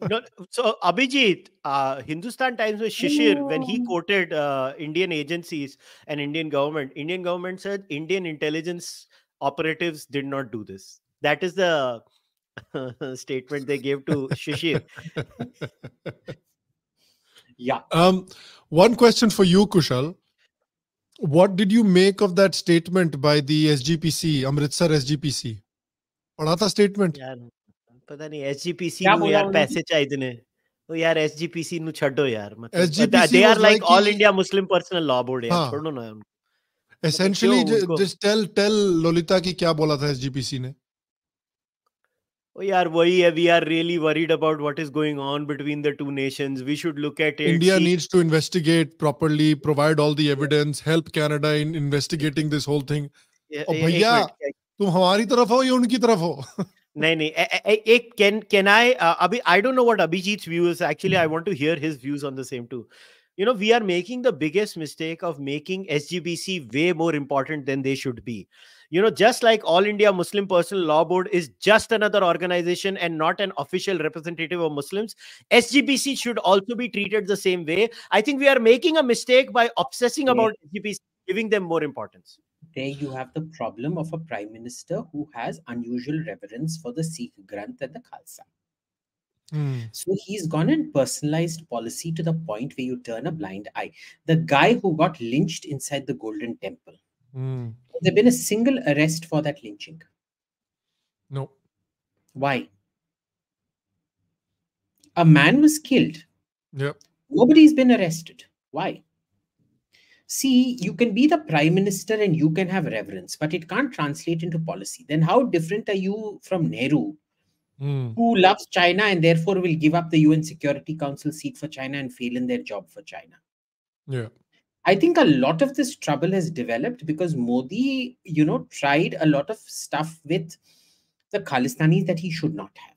no, so Abhijit, uh, Hindustan Times with Shishir, when he Oh. quoted uh, Indian agencies and Indian government, Indian government said Indian intelligence operatives did not do this. That is the (laughs) statement they gave to Shishir. (laughs) Yeah. um one question for you kushal what did you make of that statement by the SGPC, Amritsar SGPC? पढ़ा था statement यार पता नहीं SGPC ਨੂੰ ਯਾਰ ਪੈਸੇ ਚਾਹੀਦੇ ਨੇ ਉਹ ਯਾਰ ਐਸਜੀਪੀਸੀ ਨੂੰ ਛੱਡੋ ਯਾਰ ਮਤਲਬ they are like 올 India Muslim personal law board ਯਾਰ छोड़ो ना essentially just tell tell Lolita की क्या बोला था एसजीपीसी ने Oh, yaar, wahi. We are really worried about what is going on between the two nations. We should look at it. India needs to investigate properly, provide all the evidence, help Canada in investigating this whole thing. Yeah, oh, bhaiya, तुम हमारी तरफ हो या उनकी तरफ हो नहीं नहीं एक कैन कैन आई अभी I don't know what Abhijit view is actually I want to hear his views on the same to you know we are making the biggest mistake of making SGPC way more important than they should be you know just like all india muslim personal law board is just another organization and not an official representative of muslims SGPC should also be treated the same way i think we are making a mistake by obsessing Yeah. about SGPC giving them more importance There you have the problem of a prime minister who has unusual reverence for the Sikh Granth and the Khalsa. Hmm. So he's gone and personalized policy to the point where you turn a blind eye. The guy who got lynched inside the Golden Temple, Hmm. has there been a single arrest for that lynching? no Why? A man was killed. yep Nobody's been arrested. Why? See, you can be the prime minister and you can have reverence, but it can't translate into policy. Then how different are you from Nehru, Hmm. who loves China and therefore will give up the UN Security Council seat for China and fail in their job for China? yeah I think a lot of this trouble has developed because Modi, you know, tried a lot of stuff with the Khalistanis that he should not have,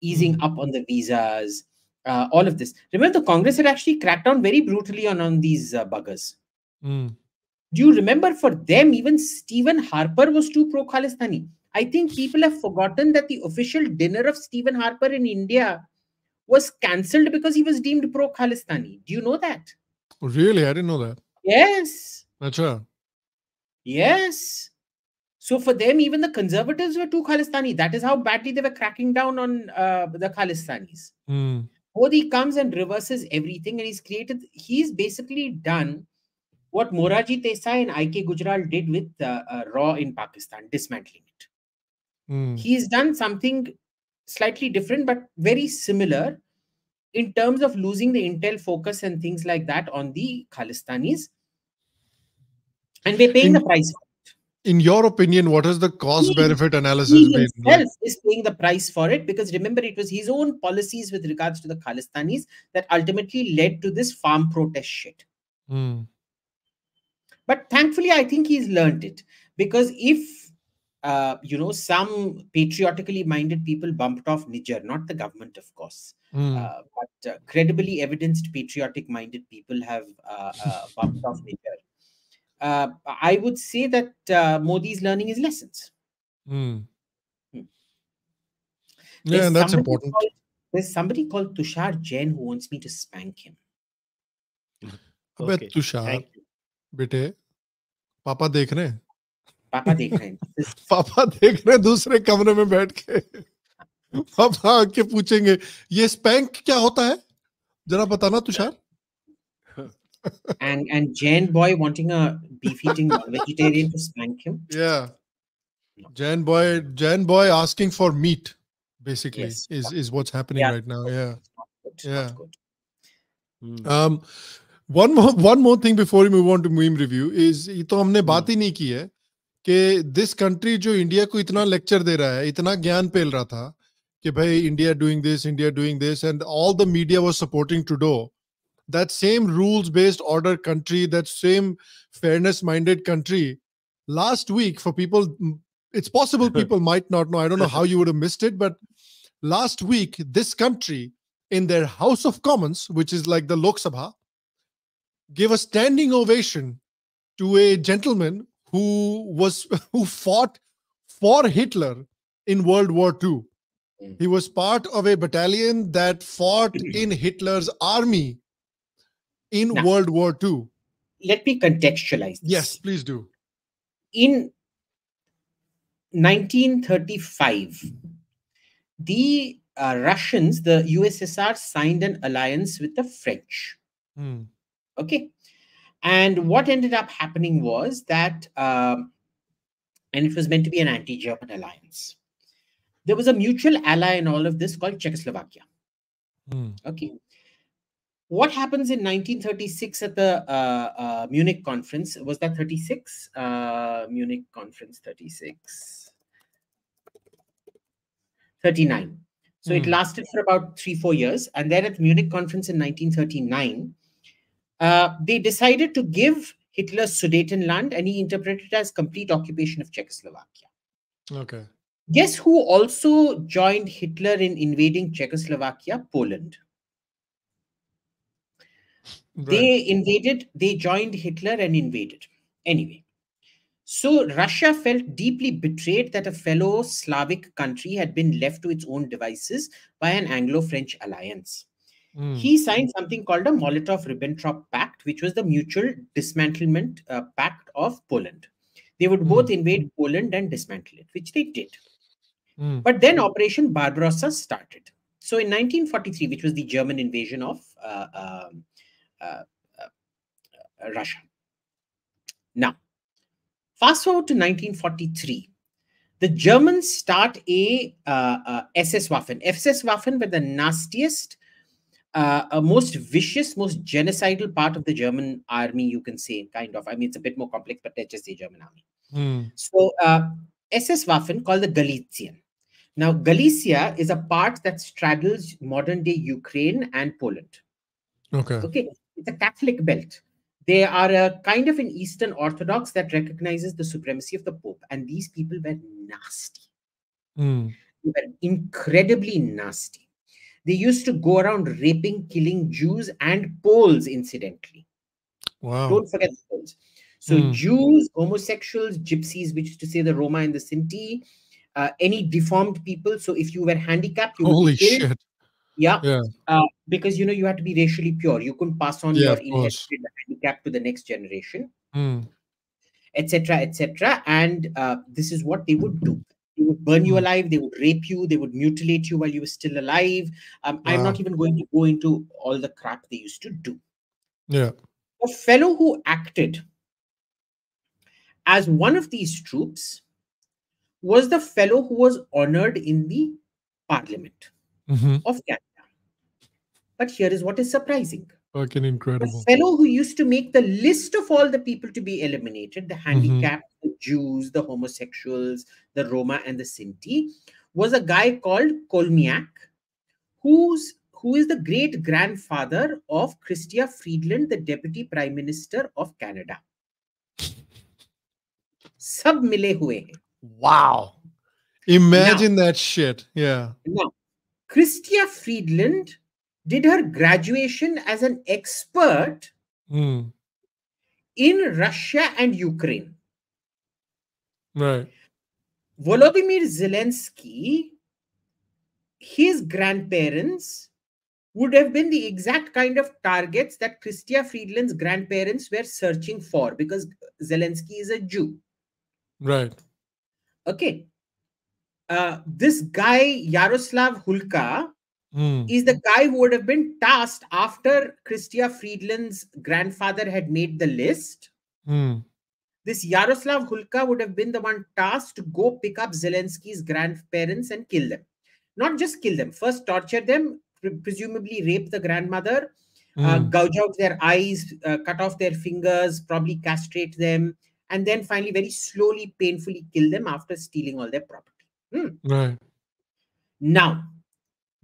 easing up on the visas, uh, all of this. Remember, the Congress had actually cracked down very brutally on, on these uh, buggers. Hmm. Do you remember for them, even Stephen Harper was too pro Khalistani? I think people have forgotten that the official dinner of Stephen Harper in India was cancelled because he was deemed pro Khalistani. Do you know that? Really i didn't know that Yes. Acha. Yes. So for them, even the conservatives were too Khalistani. That is how badly they were cracking down on uh, the Khalistanis. Hmm. Modi comes and reverses everything, and he's created. He's basically done what Morarji Desai and I.K. Gujral did with uh, uh, Raw in Pakistan, dismantling it. Hmm. He's done something slightly different, but very similar in terms of losing the intel focus and things like that on the Khalistanis. And we're paying the In- price. in your opinion what is the cost benefit analysis He been himself is paying the price for it because remember, it was his own policies with regards to the Khalistanis that ultimately led to this farm protest shit. Hmm. But thankfully, I think he's learned it because if uh, you know some patriotically minded people bumped off Nijjar, not the government, of course, Hmm. uh, but uh, credibly evidenced patriotic minded people have uh, uh, bumped off Niger. Uh, I would say that uh, Modi's learning his lessons. Hmm. Hmm. Yeah, There's and that's somebody important. Called, there's somebody called Tushar Jain who wants me to spank him. (laughs) अबे Okay, Tushar thank you बेटे पापा देख रहे हैं पापा देख रहे हैं This- पापा देख रहे हैं दूसरे कमरे में बैठ के पापा आके पूछेंगे ये स्पैंक क्या होता है जरा बताना Tushar and and Jain boy wanting a beef eating vegetarian to spank him. yeah jan boy jan boy asking for meat basically Yes. is is what's happening Yeah. right now yeah good. Yeah. Hmm. um one more one more thing before we move on to meme review is ये तो हमने बात ही नहीं की है कि this country जो India को इतना लेक्चर दे रहा है इतना ज्ञान पेल रहा था कि भाई India doing this India doing this and all the media was supporting टुडो that same rules based order country that same fairness minded country last week for people m- it's possible (laughs) people might not know i don't know how you would have missed it but last week this country in their house of commons which is like the lok sabha gave a standing ovation to a gentleman who was (laughs) who fought for hitler in world war ii Mm. he was part of a battalion that fought (clears throat) in hitler's army in Now- world war ii Let me contextualize. This. yes please do In 1935, the uh, Russians, the USSR, signed an alliance with the French. Hmm. Okay. And what ended up happening was that, um, and it was meant to be an anti German alliance. There was a mutual ally in all of this called Czechoslovakia. Hmm. Okay. what happens in 1936 at the uh, uh, Munich conference? Was that 36? Uh, Munich conference 36. 39. So it Hmm. lasted for about three, four years. And then at the Munich conference in 1939, uh, they decided to give Hitler Sudetenland and he interpreted it as complete occupation of Czechoslovakia. Okay. Guess who also joined Hitler in invading Czechoslovakia? Poland. Right. They invaded, they joined Hitler and invaded. Anyway, so Russia felt deeply betrayed that a fellow Slavic country had been left to its own devices by an Anglo French alliance. Mm. He signed something called a Molotov Ribbentrop Pact, which was the mutual dismantlement uh, pact of Poland. They would both invade Poland and dismantle it, which they did. Mm. But then Operation Barbarossa started. So in 1943, which was the German invasion of uh, um, uh, uh, uh, Russia. Now, fast forward to 1943. The Germans start a uh, uh, SS Waffen. SS Waffen were the nastiest, uh, uh, most vicious, most genocidal part of the German army, you can say, kind of. I mean, it's a bit more complex, but let's just say German army. Mm. So uh, SS Waffen called the Galician. Now, Galicia is a part that straddles modern day Ukraine and Poland. Okay. Okay, it's a Catholic belt. They are a kind of an Eastern Orthodox that recognizes the supremacy of the Pope. And these people were nasty. Mm. They were incredibly nasty. They used to go around raping, killing Jews and Poles, incidentally. Wow. Don't forget the Poles. So Hmm. Jews, homosexuals, gypsies, which is to say the Roma and the Sinti, uh, any deformed people. So if you were handicapped, you Holy killed. shit. Yeah. Yeah. Uh, because you know you had to be racially pure. You couldn't pass on Yeah, your inherited handicap to the next generation, Mm. etc., etc. And uh, this is what they would do. They would burn you Hmm. alive. They would rape you. They would mutilate you while you were still alive. Um, I'm not even going to go into all the crap they used to do. Yeah. a fellow who acted as one of these troops was the fellow who was honored in the parliament mm-hmm. of Canada. But here is what is surprising. Fucking incredible. The fellow who used to make the list of all the people to be eliminated the mm-hmm. handicapped, mm-hmm. the Jews, the homosexuals, the Roma, and the Sinti was a guy called Chomiak, who's who is the great grandfather of Chrystia Freeland, the deputy prime minister of Canada. (laughs) सब मिले हुए हैं Wow. Imagine that shit. Yeah. Now, Chrystia Freeland did her graduation as an expert Mm. in Russia and Ukraine. Right. Volodymyr Zelensky, his grandparents would have been the exact kind of targets that Chrystia Freeland's grandparents were searching for because Zelensky is a Jew. Right. Okay. Uh, this guy, Yaroslav Hunka, Mm. is the guy who would have been tasked after Chrystia Freeland's grandfather had made the list. Mm. This Yaroslav Hunka would have been the one tasked to go pick up Zelensky's grandparents and kill them. Not just kill them, first torture them, pre- presumably rape the grandmother, uh, Mm. gouge out their eyes, uh, cut off their fingers, probably castrate them, and then finally, very slowly, painfully kill them after stealing all their property. Hmm. Right. Now,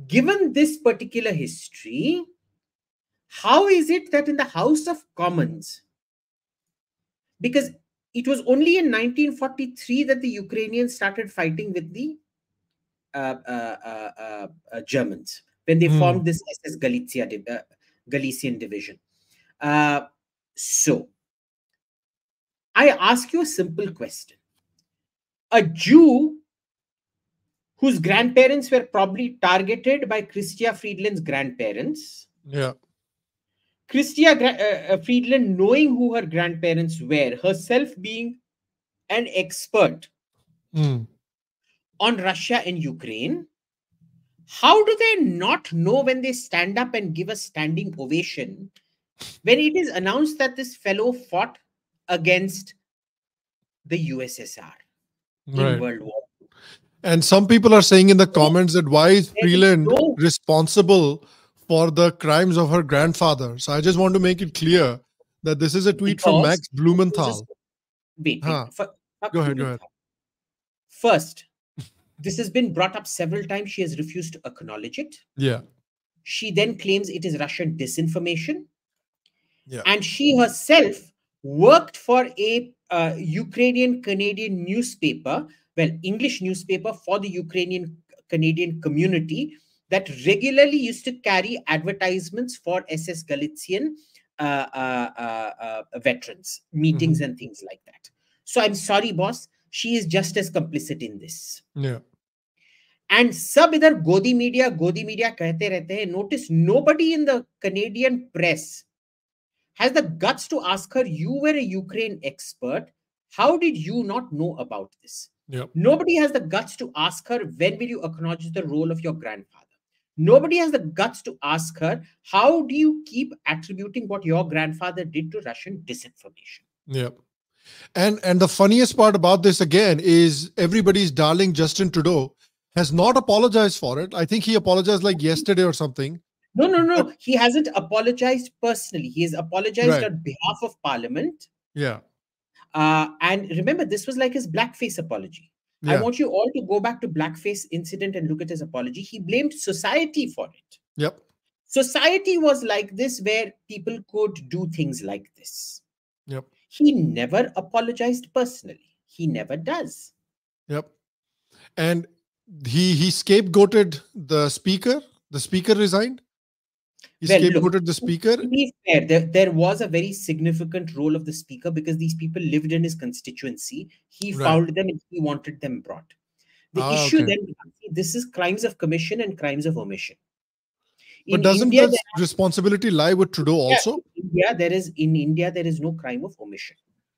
given this particular history, how is it that in the House of Commons, because it was only in 1943 that the Ukrainians started fighting with the uh, uh, uh, uh, uh, Germans when they Hmm. formed this SS Galicia, uh, Galician division. Uh, so, I ask you a simple question. A Jew whose grandparents were probably targeted by Chrystia Freeland's grandparents. Yeah. Chrystia Gra- uh, uh, Freeland, knowing who her grandparents were, herself being an expert Mm. on Russia and Ukraine, how do they not know when they stand up and give a standing ovation when it is announced that this fellow fought against the USSR in Right. World War? And some people are saying in the comments that why is Freeland no- responsible for the crimes of her grandfather. So I just want to make it clear that this is a tweet from Max Blumenthal. Wait, wait. Huh. Fuck Go ahead, go Blumenthal. First, (laughs) this has been brought up several times. She has refused to acknowledge it. Yeah. She then claims it is Russian disinformation. Yeah. And she herself worked for a uh, Ukrainian Canadian newspaper, well, English newspaper for the Ukrainian Canadian community that regularly used to carry advertisements for SS Galician uh, uh, uh, uh, veterans, meetings, and things like that. So I'm sorry, boss. She is just as complicit in this. Yeah. And सब इधर गोदी media गोदी media कहते रहते हैं notice nobody in the Canadian press has the guts to ask her you were a Ukraine expert how did you not know about this Yep. nobody has the guts to ask her when will you acknowledge the role of your grandfather nobody has the guts to ask her how do you keep attributing what your grandfather did to Russian disinformation Yep. And and the funniest part about this again is everybody's darling Justin Trudeau has not apologized for it. I think he apologized like yesterday or something. No, no, no. He hasn't apologized personally. He has apologized Right. on behalf of Parliament. Yeah. Uh, and remember, this was like his blackface apology. I want you all to go back to blackface incident and look at his apology. He blamed society for it. Yep. Society was like this, where people could do things like this. Yep. He never apologized personally. He never does. Yep. And he he scapegoated the speaker. The speaker resigned. He Well, scapegoated the speaker. To be fair, there, there was a very significant role of the speaker because these people lived in his constituency. He Right. found them and he wanted them brought. The Ah, issue okay. then this is crimes of commission and crimes of omission. But doesn't India, the responsibility lie with Trudeau also? in India, there is in India there is no crime of omission.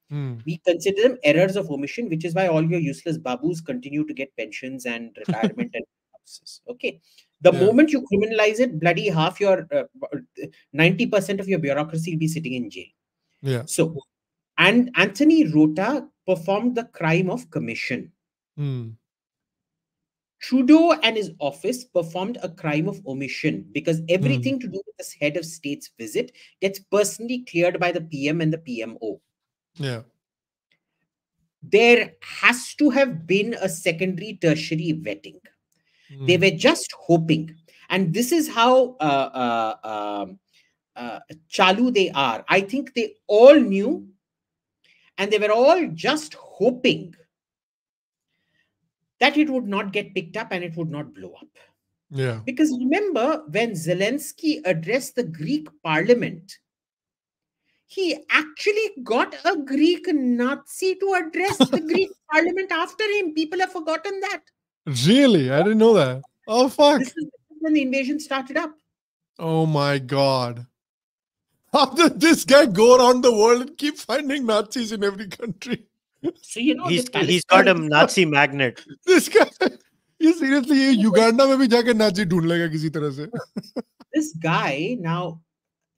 Hmm. We consider them errors of omission, which is why all your useless babus continue to get pensions and retirement and houses. Okay, the Yeah. moment you criminalize it, bloody half your uh, ninety percent of your bureaucracy will be sitting in jail. Yeah. So, and Anthony Rota performed the crime of commission. Hmm. Trudeau and his office performed a crime of omission because everything to do with this head of state's visit gets personally cleared by the PM and the PMO. Yeah. There has to have been a secondary, tertiary vetting. They Hmm. were just hoping. And this is how uh, uh, um, uh, chalu they are. I think they all knew and they were all just hoping that it would not get picked up and it would not blow up. Yeah. Because remember, when Zelensky addressed the Greek parliament, he actually got a Greek Nazi to address the Greek (laughs) parliament after him. People have forgotten that. Really? I didn't know that. Oh fuck. This is when the invasion started up. Oh my god. How did this guy go around the world and keep finding Nazis in every country? So you know He's the he's got a Palestinians- Nazi magnet. This guy (laughs) ये seriously ये Uganda में भी जाके Nazi ढूंढ लेगा किसी तरह से this guy now uh,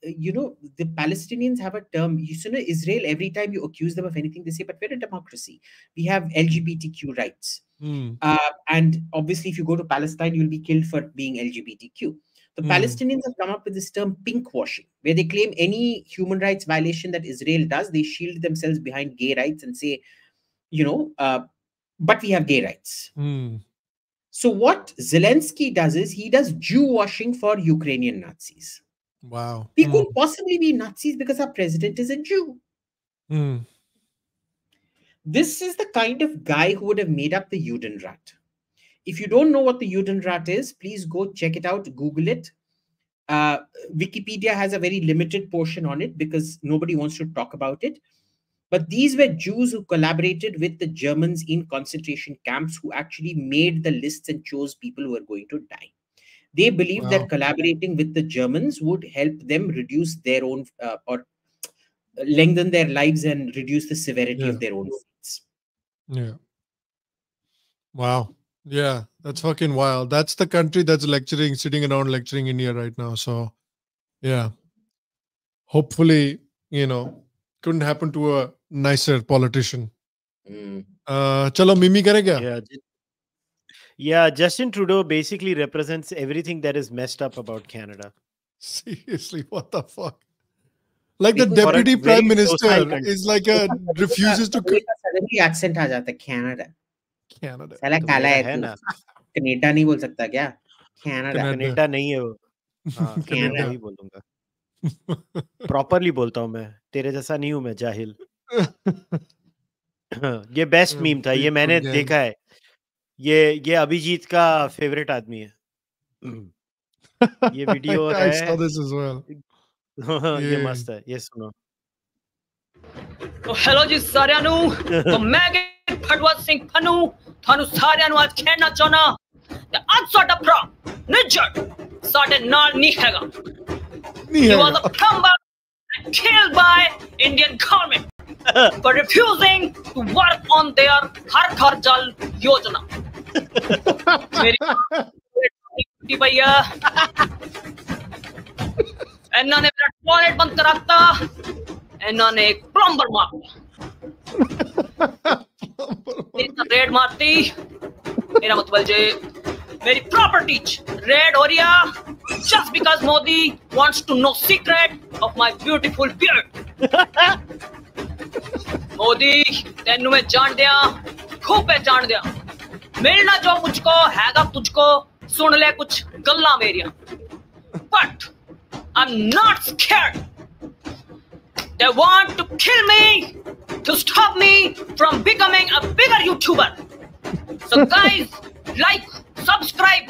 you know the palestinians have a term you see, know israel every time you accuse them of anything they say but we're a democracy we have lgbtq rights Hmm. uh, and obviously if you go to palestine you'll be killed for being lgbtq the Hmm. palestinians have come up with this term pink washing where they claim any human rights violation that israel does they shield themselves behind gay rights and say you know uh, but we have gay rights Hmm. so what zelensky does is he does jew washing for ukrainian nazis Wow. we Hmm. could possibly be Nazis because our president is a Jew. Hmm. This is the kind of guy who would have made up the Judenrat. If you don't know what the Judenrat is, please go check it out, Google it. Uh, Wikipedia has a very limited portion on it because nobody wants to talk about it. But these were Jews who collaborated with the Germans in concentration camps who actually made the lists and chose people who were going to die. They believed Wow. that collaborating with the Germans would help them reduce their own uh, or lengthen their lives and reduce the severity Yeah. of their own fates. Yeah. Wow. Yeah, that's fucking wild. That's the country that's lecturing, sitting around lecturing India right now. So, yeah. Hopefully, you know, couldn't happen to a nicer politician. Mm. Uh, chalo, Mimi kare kya? Yeah. Yeah, Justin Trudeau basically represents everything that is messed up about Canada. Seriously, what the fuck? Like the Because for deputy prime minister is like a refuses to suddenly accent आ जाता है Canada Canada. साला तो काला है है तू ना कनेडा नहीं बोल सकता क्या कनाडा कनाडा। नहीं है वो हाँ Canada. कनाडा ही बोलूँगा प्रॉपरली बोलता हूँ मैं तेरे जैसा नहीं हूँ मैं जाहिल ये बेस्ट Uh, मीम था ये मैंने देखा है ये ये अभिजीत का फेवरेट आदमी है ये वीडियो I, I है saw this as well. ये ये- मस्त है ये सुनो ਤੋ ਹੈਲੋ ਜੀ ਸਾਰਿਆਂ ਨੂੰ ਤੋ ਮੈਂ ਗੇ ਫਟਵਾ ਸਿੰਘ ਫਨੂ ਤੁਹਾਨੂੰ ਸਾਰਿਆਂ ਨੂੰ ਅੱਜ ਖੇਡਣਾ ਚਾਹਣਾ ਤੇ ਅੱਜ ਸਾਡਾ ਭਰਾ ਨਿਜਟ ਸਾਡੇ ਨਾਲ ਨਹੀਂ ਹੈਗਾ नहीं he है was a plumber and killed by Indian government (laughs) for refusing to work on their हर घर जल योजना मेरी भैया ਇਹਨਾਂ ਨੇ ਮੇਰਾ ਟਾਇਲਟ ਬੰਦ ਕਰਾਤਾ ਇਹਨਾਂ ਨੇ ਇੱਕ ਪਲੰਬਰ ਮਾਰਤਾ ਮੇਰੀ ਤਾਂ ਰੇਡ ਮਾਰਤੀ ਮੇਰਾ ਮਤਲਬ ਜੇ ਮੇਰੀ प्रॉपर्टी रेड हो रही है just because Modi wants to know secret of my beautiful beard. (laughs) Modi तेन मैं जान दिया खूब पहचान दिया। मिलना जो मुझको हैगा तुझको सुन ले कुछ गल्ला मेरिया। But I am not scared they want to kill me to stop me from becoming a bigger YouTuber so guys like subscribe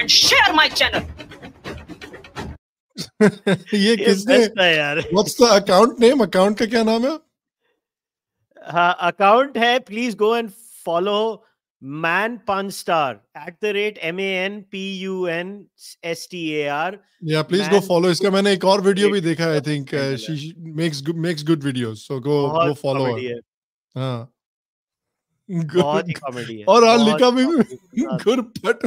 and share my channel ये किसने? अकाउंट नेम अकाउंट का क्या नाम है? अकाउंट है please go and follow man pun star at the rate M A N P U N S T A R या please go follow इसका मैंने एक और वीडियो भी देखा I think she makes makes good videos so go go follow हाँ. बहुत ही (laughs) comedy है. और आज लिखा भी (laughs) गुरपट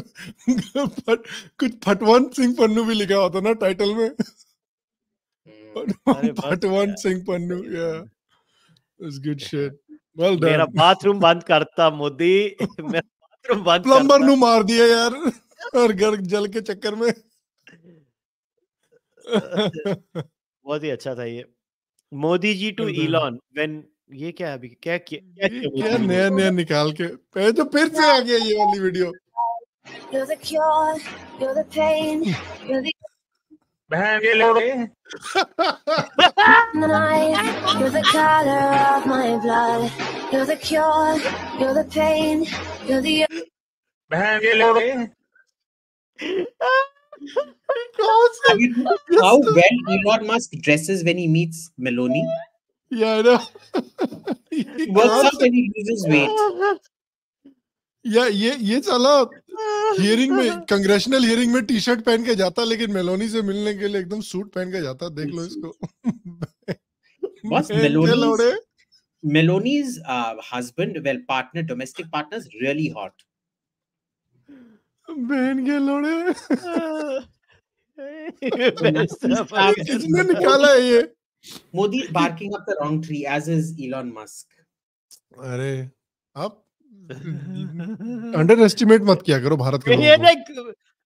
गुरपट कुछ फटवंत सिंह पन्नू भी लिखा होता ना टाइटल में। हम्म। फटवंत सिंह पन्नू या it's good shit. Well done. मेरा बाथरूम बंद करता मोदी। (laughs) मेरा बाथरूम बंद प्लम्बर नु मार दिया यार। और घर जल के चक्कर में। (laughs) बहुत ही अच्छा था ये। Modi ji to Elon when ये क्या अभी क्या क्या क्या किया क्या नया नया निकाल के। पहले तो फिर से आ गया ये वाली video. You're the cure, you're the pain, you're the behind that lady. Night, you're the color of my blood. You're the cure. You're the pain. You're the behind that lady. I how well Elon Musk dresses when he meets Meloni. Yeah, I know. (laughs) he Works out when he loses weight. (laughs) या ये ये चला hearing (laughs) में congressional hearing में T shirt पहन के जाता लेकिन मेलोनी से मिलने के लिए एकदम सूट पहन के जाता देख लो इसको। (laughs) बस Meloni's husband well partner domestic partners really hot बहन के लोड़े। (laughs) किसने निकाला है ये? Modi barking up the wrong tree as is Elon Musk अरे अब (laughs) अंडर एस्टिमेट मत किया करो भारत के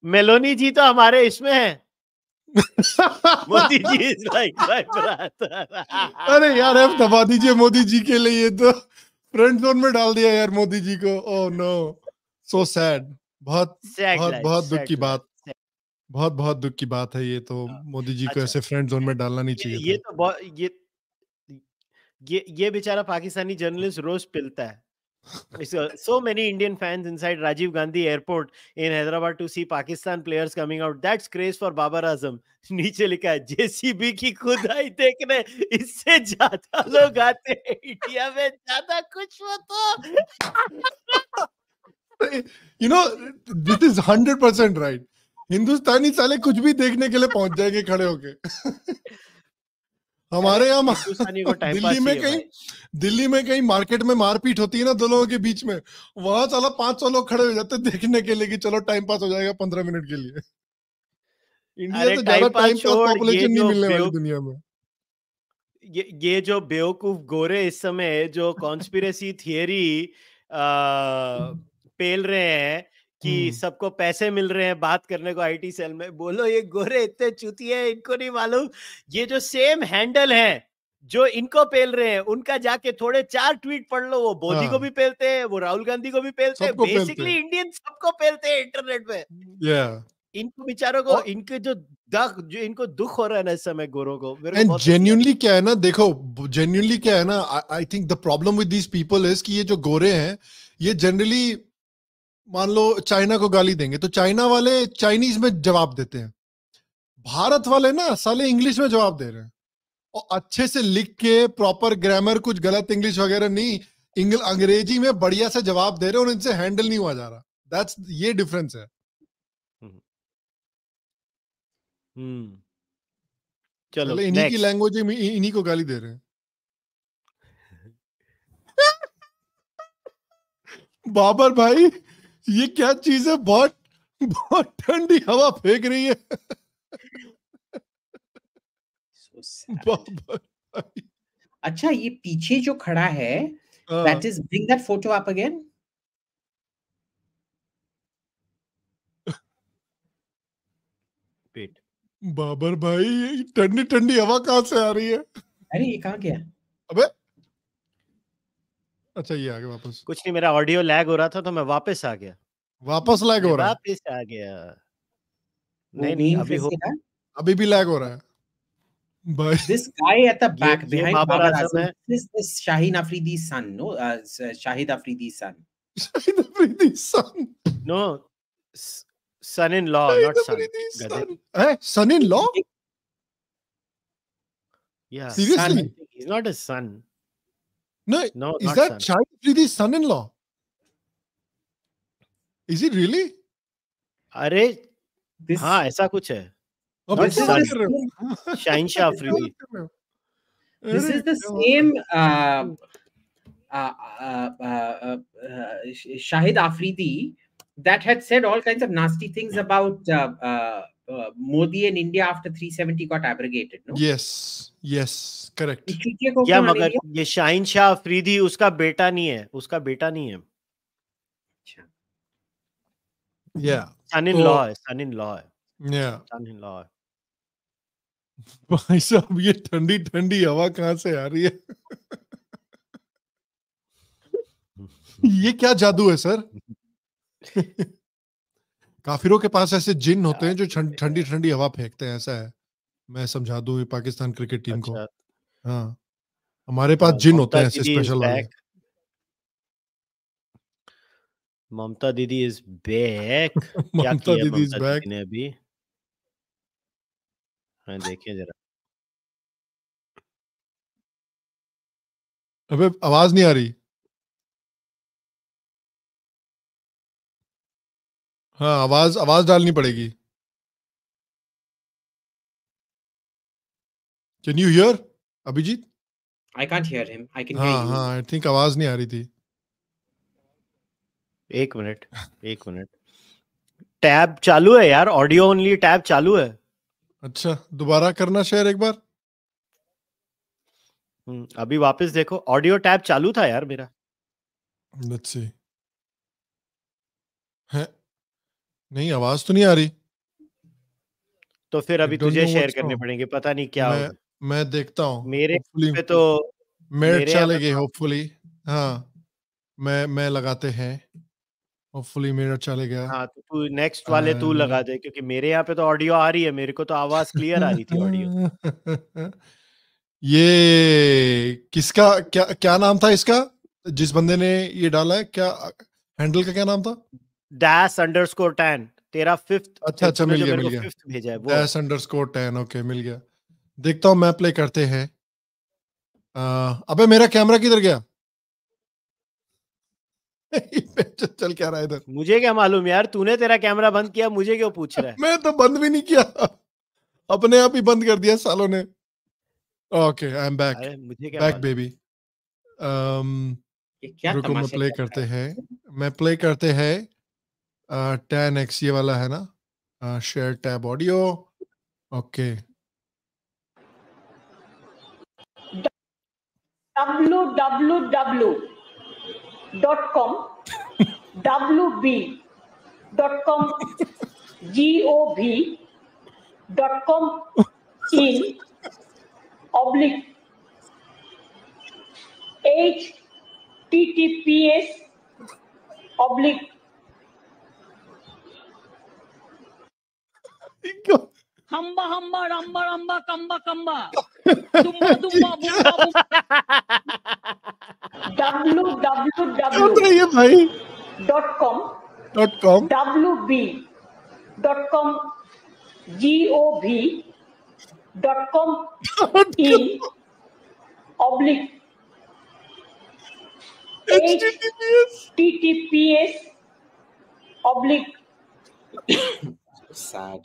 मेलोनी जी तो हमारे इसमें है। (laughs) मोदी जी इज़ लाइक अरे यार अब दबा दीजिए मोदी जी के लिए ये तो फ्रेंड जोन में डाल दिया यार मोदी जी को। ओह नो सो सैड बहुत बहुत बहुत दुख की बात। बहुत बहुत दुख की बात है ये तो। मोदी जी को अच्छा। ऐसे फ्रेंड जोन में डालना नहीं चाहिए ये तो ये ये ये बेचारा पाकिस्तानी जर्नलिस्ट रोज पिलता है। So many Indian fans inside Rajiv Gandhi Airport in Hyderabad to see Pakistan players coming out. That's craze for Babar Azam. नीचे लिखा है जेसीबी की खुदाई देखने इससे ज़्यादा लोग आते हैं इंडिया में ज़्यादा कुछ हो तो you know this is hundred percent right Hindustani साले कुछ भी देखने के लिए पहुँच जाएँगे खड़े होके हमारे यहाँ दिल्ली में कहीं दिल्ली में कहीं मार्केट में मारपीट होती है ना दो लोगों के बीच में वहाँ साला पाँच सौ लोग खड़े हो जाते हैं देखने के लिए कि चलो टाइम पास हो जाएगा पंद्रह मिनट के लिए। इंडिया से ज़्यादा टाइम पास पॉपुलेशन नहीं मिलने वाली दुनिया में। ये ये जो बेवकूफ़ गोरे इस समय जो कॉन्स्पिरेसी थियरी (laughs) पेल रहे हैं कि हम्म। सबको पैसे मिल रहे हैं बात करने को आईटी सेल में बोलो ये गोरे इतने चूतिए हैं इनको नहीं मालूम ये जो सेम हैंडल है जो इनको पेल रहे हैं उनका जाके थोड़े चार ट्वीट पढ़ लो वो मोदी को हाँ। भी पेलते हैं वो राहुल गांधी को भी पेलते हैं बेसिकली इंडियन सबको पेलते हैं इंटरनेट पे या इनको बेचारों को और- इनके जो दख जो इनको दुख हो रहा है ना इस समय गोरों को को एंड। जेन्युइनली क्या है ना देखो जेन्युइनली क्या है ना I think the problem with these people is कि ये जो गोरे हैं ये जनरली मान लो चाइना को गाली देंगे तो चाइना वाले चाइनीज़ में जवाब देते हैं। भारत वाले ना साले इंग्लिश में जवाब दे रहे हैं। और अच्छे से लिख के प्रॉपर ग्रामर कुछ गलत इंग्लिश वगैरह नहीं इंग्ल अंग्रेज़ी में बढ़िया से जवाब दे रहे हैं और इनसे हैंडल नहीं हुआ जा रहा। दैट्स ये डिफरेंस है। हम्म। चलो इन्हीं की लैंग्वेज में इन्हीं को गाली दे रहे हैं। (laughs) बाबर भाई! ये क्या चीज़ है? बहुत बहुत ठंडी हवा फेंक रही है। So अच्छा ये पीछे जो खड़ा है that is bring that photo up again? Wait. Babar भाई ठंडी ठंडी हवा कहाँ से आ रही है? अरे ये कहाँ गया? अबे अच्छा ये आ गया वापस। कुछ नहीं मेरा ऑडियो लैग हो रहा था तो मैं वापस आ गया। वापस लैग हो रहा है? वापस आ गया। नहीं नहीं अभी हो अभी भी लैग हो रहा है। भाई। This guy at the back ये behind Babar Babar Azam Azam है। this is Shaheen Afridi's son no? Uh, Shahid Afridi's son. Shahid Afridi son no son in law Shahid not son Afridi गधे son है son in law या Seriously? he's not a son. No, no is not that son Shahid Afridi's son-in-law? Is he really? अरे this हाँ ऐसा कुछ है अब this क्या is बात the कर रहे same, हो? शाहिनशाह क्या अफरीदी बात कर रहे हो? this अरे is (laughs) the क्या बात same uh, uh, uh, uh, uh, Sh- Shahid Afridi that had said all kinds of nasty things about uh, Modi and India after 370 got abrogated no? Yes, yes, correct. क्यों मगर? ये शाहिन शाह अफरीदी उसका बेटा नहीं है उसका बेटा नहीं है। अच्छा। Yeah, सन इन तो- लॉ है सन इन लॉ है। Yeah. सन इन लॉ है। भाई साहब ये ठंडी ठंडी हवा कहाँ से आ रही है? (laughs) ये क्या जादू है सर? (laughs) काफिरों के पास ऐसे जिन होते हैं जो ठंडी ठंडी हवा फेंकते हैं ऐसा है। मैं समझा दूँ ये पाकिस्तान क्रिकेट टीम को। अच्छा। हाँ हमारे पास हाँ, जिन होते हैं ऐसे स्पेशल वाले। ममता दीदी इज़ बैक? ममता दीदी इज़ बैक। (laughs) ने अभी? हाँ देखिए जरा। अबे आवाज़ नहीं आ रही। हाँ आवाज़ आवाज़ डालनी पड़ेगी। Can you hear Abhijit I can't hear him. I can hear हाँ हाँ आई थिंक आवाज़ नहीं आ रही थी। एक मिनट एक मिनट। टैब चालू है यार ऑडियो ओनली टैब चालू है। अच्छा दोबारा करना शेयर एक बार। हम्म, अभी वापस देखो ऑडियो टैब चालू था यार मेरा। लेट्स सी है नहीं आवाज़ तो नहीं आ रही। तो फिर अभी तुझे शेयर करने पड़ेंगे पता नहीं क्या मैं मैं देखता हूँ मेरे पे तो मेरे चलेगी तो- होपफुली हाँ मैं मैं लगाते हैं। होपफुली मेरा चलेगा हाँ तो तू नेक्स्ट वाले तू लगा दे क्योंकि मेरे यहाँ पे तो ऑडियो आ रही है मेरे को तो आवाज़ क्लियर आ रही थी ऑडियो (laughs) ये किसका क्या क्या नाम था इसका? जिस बंदे ने ये डाला है क्या हैंडल का क्या नाम था? डैश अंडरस्कोर टेन तेरा फिफ्थ अच्छा, अच्छा, मिल गया, मिल गया। फिफ्थ भेजा है वो। डैश अंडरस्कोर टेन ओके मिल गया। देखता हूँ मैं प्ले करते हैं। अबे मेरा कैमरा किधर गया? (laughs) चल क्या रहा है इधर? मुझे क्या मालूम यार तूने तेरा कैमरा बंद किया मुझे क्यों पूछ रहा है? (laughs) मैं तो बंद भी नहीं किया। अपने आप ही बंद कर दिया सालों ने। Okay I am back back baby ये क्या Um, रुको मैं प्ले करते हैं? मैं प्ले करते हैं। टेन एक्स ये वाला है ना? Share tab audio okay W W W dot com W B dot com G O B dot com in oblique H T T P S oblique हम्बा हम्बा रम्बा रम्बा कम्बा कम्बा डब्लू डब्लू डब्लू डब्ल्यू ये भाई? Dot com. Dot com. W B dot com. G O B dot com. E oblique. T T P S. Oblique. Sad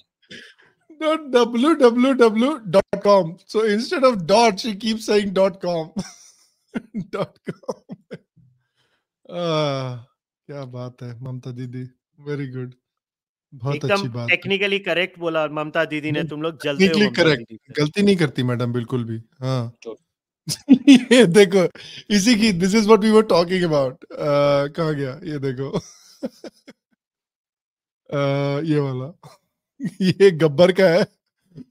dot www.com. So instead of dot, she keeps saying dot com. (laughs) dot com. Ah, क्या बात है ममता दीदी. Very good बहुत अच्छी एकदम बात technically correct बोला ममता दीदी ने तुम लोग जलते हो टेक्निकली करेक्ट गलती नहीं करती मैडम बिल्कुल भी। हाँ। (laughs) ये देखो इसी की this is what we were talking about कहा गया? ये देखो। (laughs) uh, ये वाला। (laughs) ये गब्बर का है।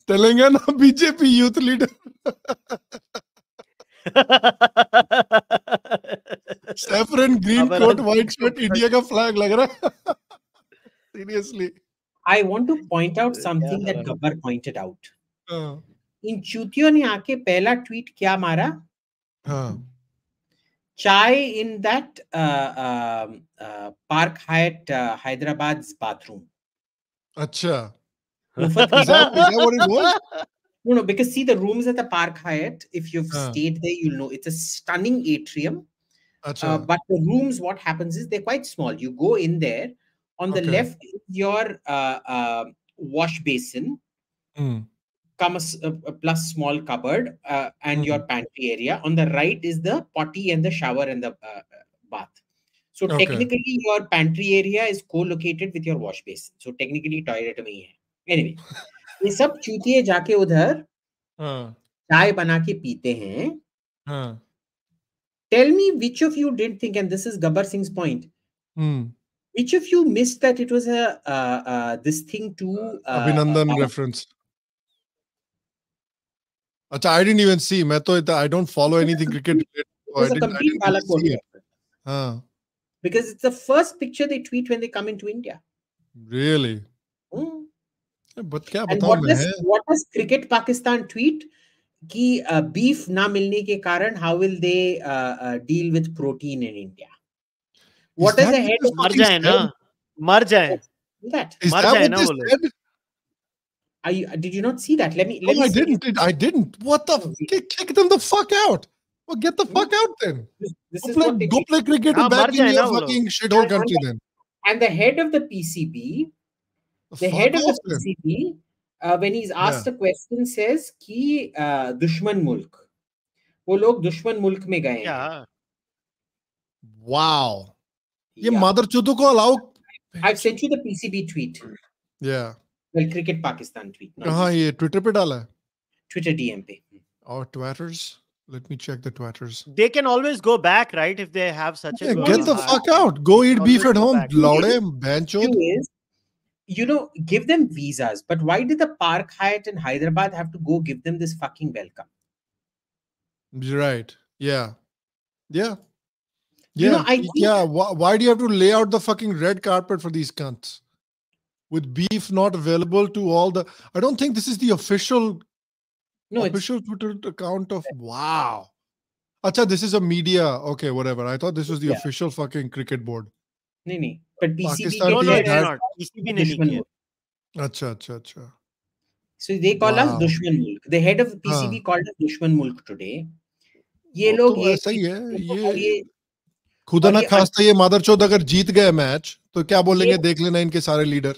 Telangana BJP youth leader? Saffron green coat white shirt India का फ्लैग लग रहा है। Seriously want to point out something that Yeah. Gabbar pointed out. हाँ। इन चूतियों ने आके पहला ट्वीट क्या मारा? हाँ। Chai in that Park Hyatt Hyderabad bathroom अच्छा। is, that, is that what it was? (laughs) No, no, because see, the rooms at the Park Hyatt, if you've uh. stayed there, you'll know it's a stunning atrium. Uh, but the rooms, what happens is they're quite small. You go in there, on the okay. left, your uh, uh, wash basin, mm. come a, a, plus small cupboard, uh, and mm. your hmm. pantry area. On the right is the potty and the shower and the uh, bath. So okay. technically, your pantry area is co located with your wash basin. So technically, toilet. Mein hai. anyway, ये सब चूतिए जाके उधर चाय बना के पीते हैं tell me which of you did think and this is Gabbar Singh point which of you missed that it was a uh, uh, this thing to uh, Abhinandan uh, reference? Achha, I didn't even see. मैं तो I don't follow anything cricket related. So it was I a complete balakot. It. Huh. Because it's the first picture they tweet when they come into India. Really? Hmm. क्या बताऊँ मैं what does cricket Pakistan tweet कि beef ना मिलने के कारण how will they deal with protein in India what is the head मर जाए ना मर जाए दैट मर जाए ना वो लोग Are you, did you not see that? Let me. Let oh, me I didn't. Did, I didn't. What the? Kick, kick them the fuck out. Well, get the fuck out then. This, this go, play, go play cricket ah, back in your fucking shithole country and, then. And the head of the PCB the Fuck head of off the then. PCB, uh, when he's asked a question, says कि uh, दुश्मन मुल्क वो लोग दुश्मन मुल्क में गए क्या हैं Wow. ये Yeah. mother चुदू को allow. I've sent you the PCB tweet. Yeah. Well, Cricket Pakistan tweet. not कहाँ PCB. ये Twitter पे डाला है? Twitter DM पे. Or Twitters? Let me check the Twitters. they can always go back right if they have such a Yeah, good get the heart. fuck out. Go eat Always beef at go home. back. Laude, banchod. You know, give them visas. But why did the Park Hyatt in Hyderabad have to go give them this fucking welcome? Right. Yeah. Yeah. You Yeah. know, I yeah. Why, why do you have to lay out the fucking red carpet for these cunts? With beef not available to all the. I don't think this is the official No, it's official Twitter account of. Wow. Acha, this is a media. Okay, whatever. I thought this was the Yeah. official fucking cricket board. नहीं अच्छा, अच्छा, अच्छा। हाँ। तो खुदा ना ये अगर जीत गए मैच तो क्या बोलेंगे देख लेना इनके सारे लीडर।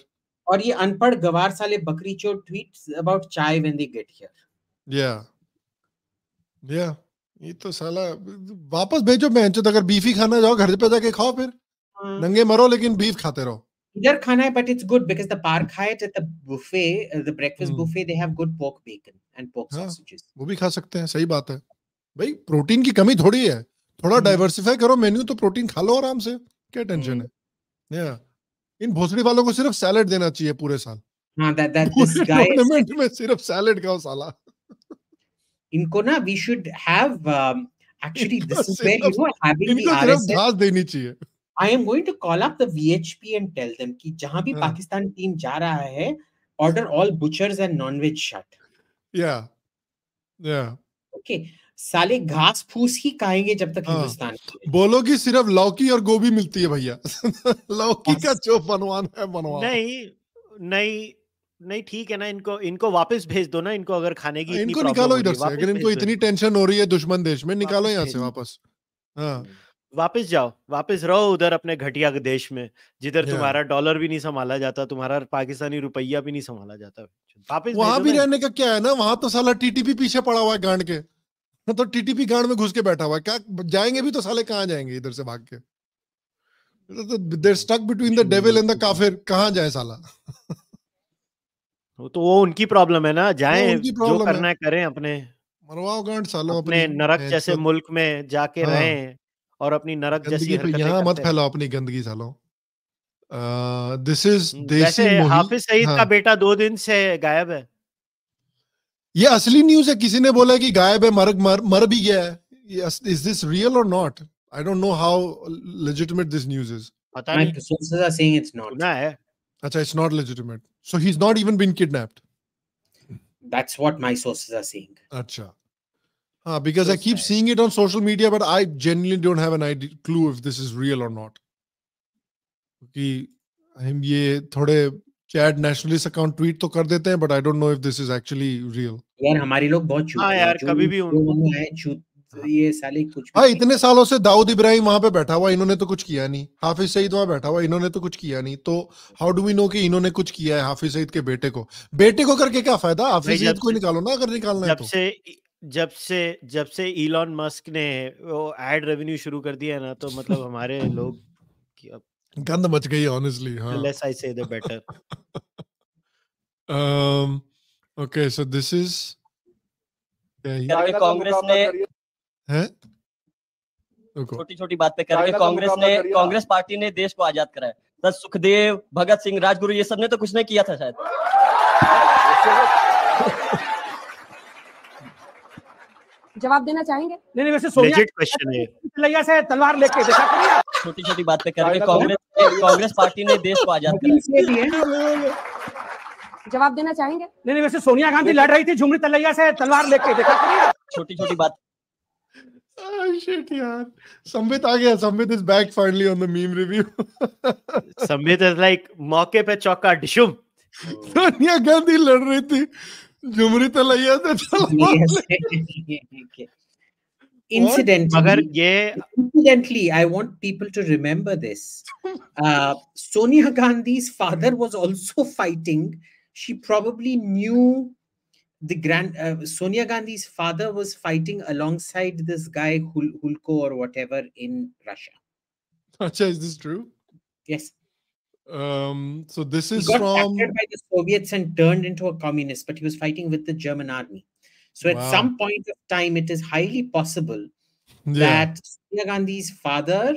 और ये अनपढ़ गवार साले बकरी चोट tweet about chai when they get here या या ये तो साला वापस भेजो मैं अगर बीफी खाना जाओ घर पे जाके खाओ फिर। नंगे मरो लेकिन बीफ खाते रहो। इधर खाना है but it's good because the Park Hyatt at the buffet the breakfast buffet they have good pork bacon and pork sausages वो भी खा सकते हैं सही बात है। भाई प्रोटीन की कमी थोड़ी है। थोड़ा डाइवर्सिफाई करो मेन्यू तो प्रोटीन खा लो आराम से क्या टेंशन है? या इन भोसड़ी वालों को सिर्फ़ सैलेड देना चाहिए पूरे साल। हाँ दैट दैट दिस गाय में सिर्फ़ सैलेड खाओ साला। इनको ना we should have actually this is where you know having the RS देनी चाहिए। I am going to call up the VHP and tell them कि जहाँ भी हाँ। पाकिस्तान टीम जा रहा है order all butchers and non-veg shut या या okay साले घास फूस ही खाएँगे जब तक हाँ। हिंदुस्तान। बोलो कि सिर्फ़ लौकी और गोभी मिलती है भैया। (laughs) लौकी का जो बनवान है बनवा नहीं नहीं नहीं ठीक है ना इनको इनको वापस भेज दो ना इनको अगर खाने की इनको निकालो इधर है, से अगर इनको इतनी टेंशन हो रही है दुश्मन देश में निकालो यहाँ से वापस। हाँ। वापस जाओ वापस रहो उधर अपने घटिया के देश में जिधर Yeah. तुम्हारा डॉलर भी नहीं संभाला जाता तुम्हारा पाकिस्तानी रुपया भी नहीं संभाला जाता। वापस वहाँ भी रहने का क्या है ना वहाँ तो साला टीटीपी पीछे पड़ा हुआ है गांड के। तो टीटीपी गांड में घुस के बैठा हुआ है। क्या जाएँगे भी तो साले कहाँ जाएँगे इधर से भाग के? They're stuck between the devil and the काफिर कहाँ जाए साला? तो वो उनकी प्रॉब्लम है ना जाएँ जो करना है करें अपने। मरवाओ गांड सालों अपने नरक जैसे मुल्क में जाके हाँ। रहें। और अपनी नरक जैसी हरकतें यहाँ मत फैलाओ अपनी गंदगी सालों। दिस इज़ देसी हाफिज सईद का हाँ। बेटा दो दिन से गायब है। ये असली न्यूज़ है किसी ने बोला कि गायब है मर मर, मर भी गया है। इज़ दिस रियल और not I don't know how legitimate this news is पता नहीं। sources are saying it's not. सुना है। अच्छा it's not legitimate so he is not even been kidnapped That's what my sources are saying. अच्छा। हाँ because so I keep sad. seeing it on social media but I genuinely don't have an idea clue if this is real or not. कि हम ये थोड़े chat nationalist account tweet तो कर देते हैं but I don't know if this is actually real यार हमारे लोग बहुत चूत हाँ हैं, यार, कभी भी उनको- उन्होंने चूत ये साले कुछ हाँ इतने सालों से दाऊद इब्राहिम वहाँ पे बैठा हुआ इन्होंने तो कुछ किया नहीं। हाफिज सईद वहाँ बैठा हुआ इन्होंने तो कुछ किया नहीं। तो हाउ डू वी नो कि इन्होंने कुछ किया है हाफिज सईद के बेटे को? बेटे को करके क्या फ़ायदा? हाफिज सईद को निकालो ना अगर निकालना है तो। जब से जब से जब से इलॉन मस्क ने वो एड रेवेन्यू शुरू कर दिया ना तो मतलब हमारे लोग (laughs) गंद मच गई ऑनेस्टली हाँ। Less I say the better um okay so this is Congress ने है? छोटी छोटी बात पे करके कांग्रेस ने कांग्रेस पार्टी ने देश को आज़ाद कराया बस सुखदेव भगत सिंह राजगुरु ये सबने तो कुछ नहीं किया था शायद। (laughs) (laughs) जवाब देना चाहेंगे? नहीं नहीं वैसे सोनिया लेजिट क्वेश्चन है लैया से तलवार लेके देखा करिए छोटी छोटी बात पे करके कांग्रेस कांग्रेस पार्टी ने देश को आज़ाद कराया जवाब देना चाहेंगे? नहीं नहीं वैसे सोनिया गांधी लड़ रही थी झुमरी तलैया से तलवार लेके देखा करिए छोटी छोटी बात। Oh यार। संबित आ गया। Sambit is back finally on the meme review Sambit is like मौके पे चौका डिशुम। सोनिया गांधी लड़ रही थी। झुमरी तलैया से Yes. Incidentally, मगर ये incidentally, I want people to remember this. (laughs) Uh, Sonia Gandhi's father was also fighting. She probably knew the grand. Uh, Sonia Gandhi's father was fighting alongside this guy Hul- Hulko or whatever in Russia. अच्छा is this true Yes, Um, so this is he got from by the Soviets and turned into a communist, but he was fighting with the German army. So at wow. some point of time, it is highly possible yeah. that Sonia Gandhi's father,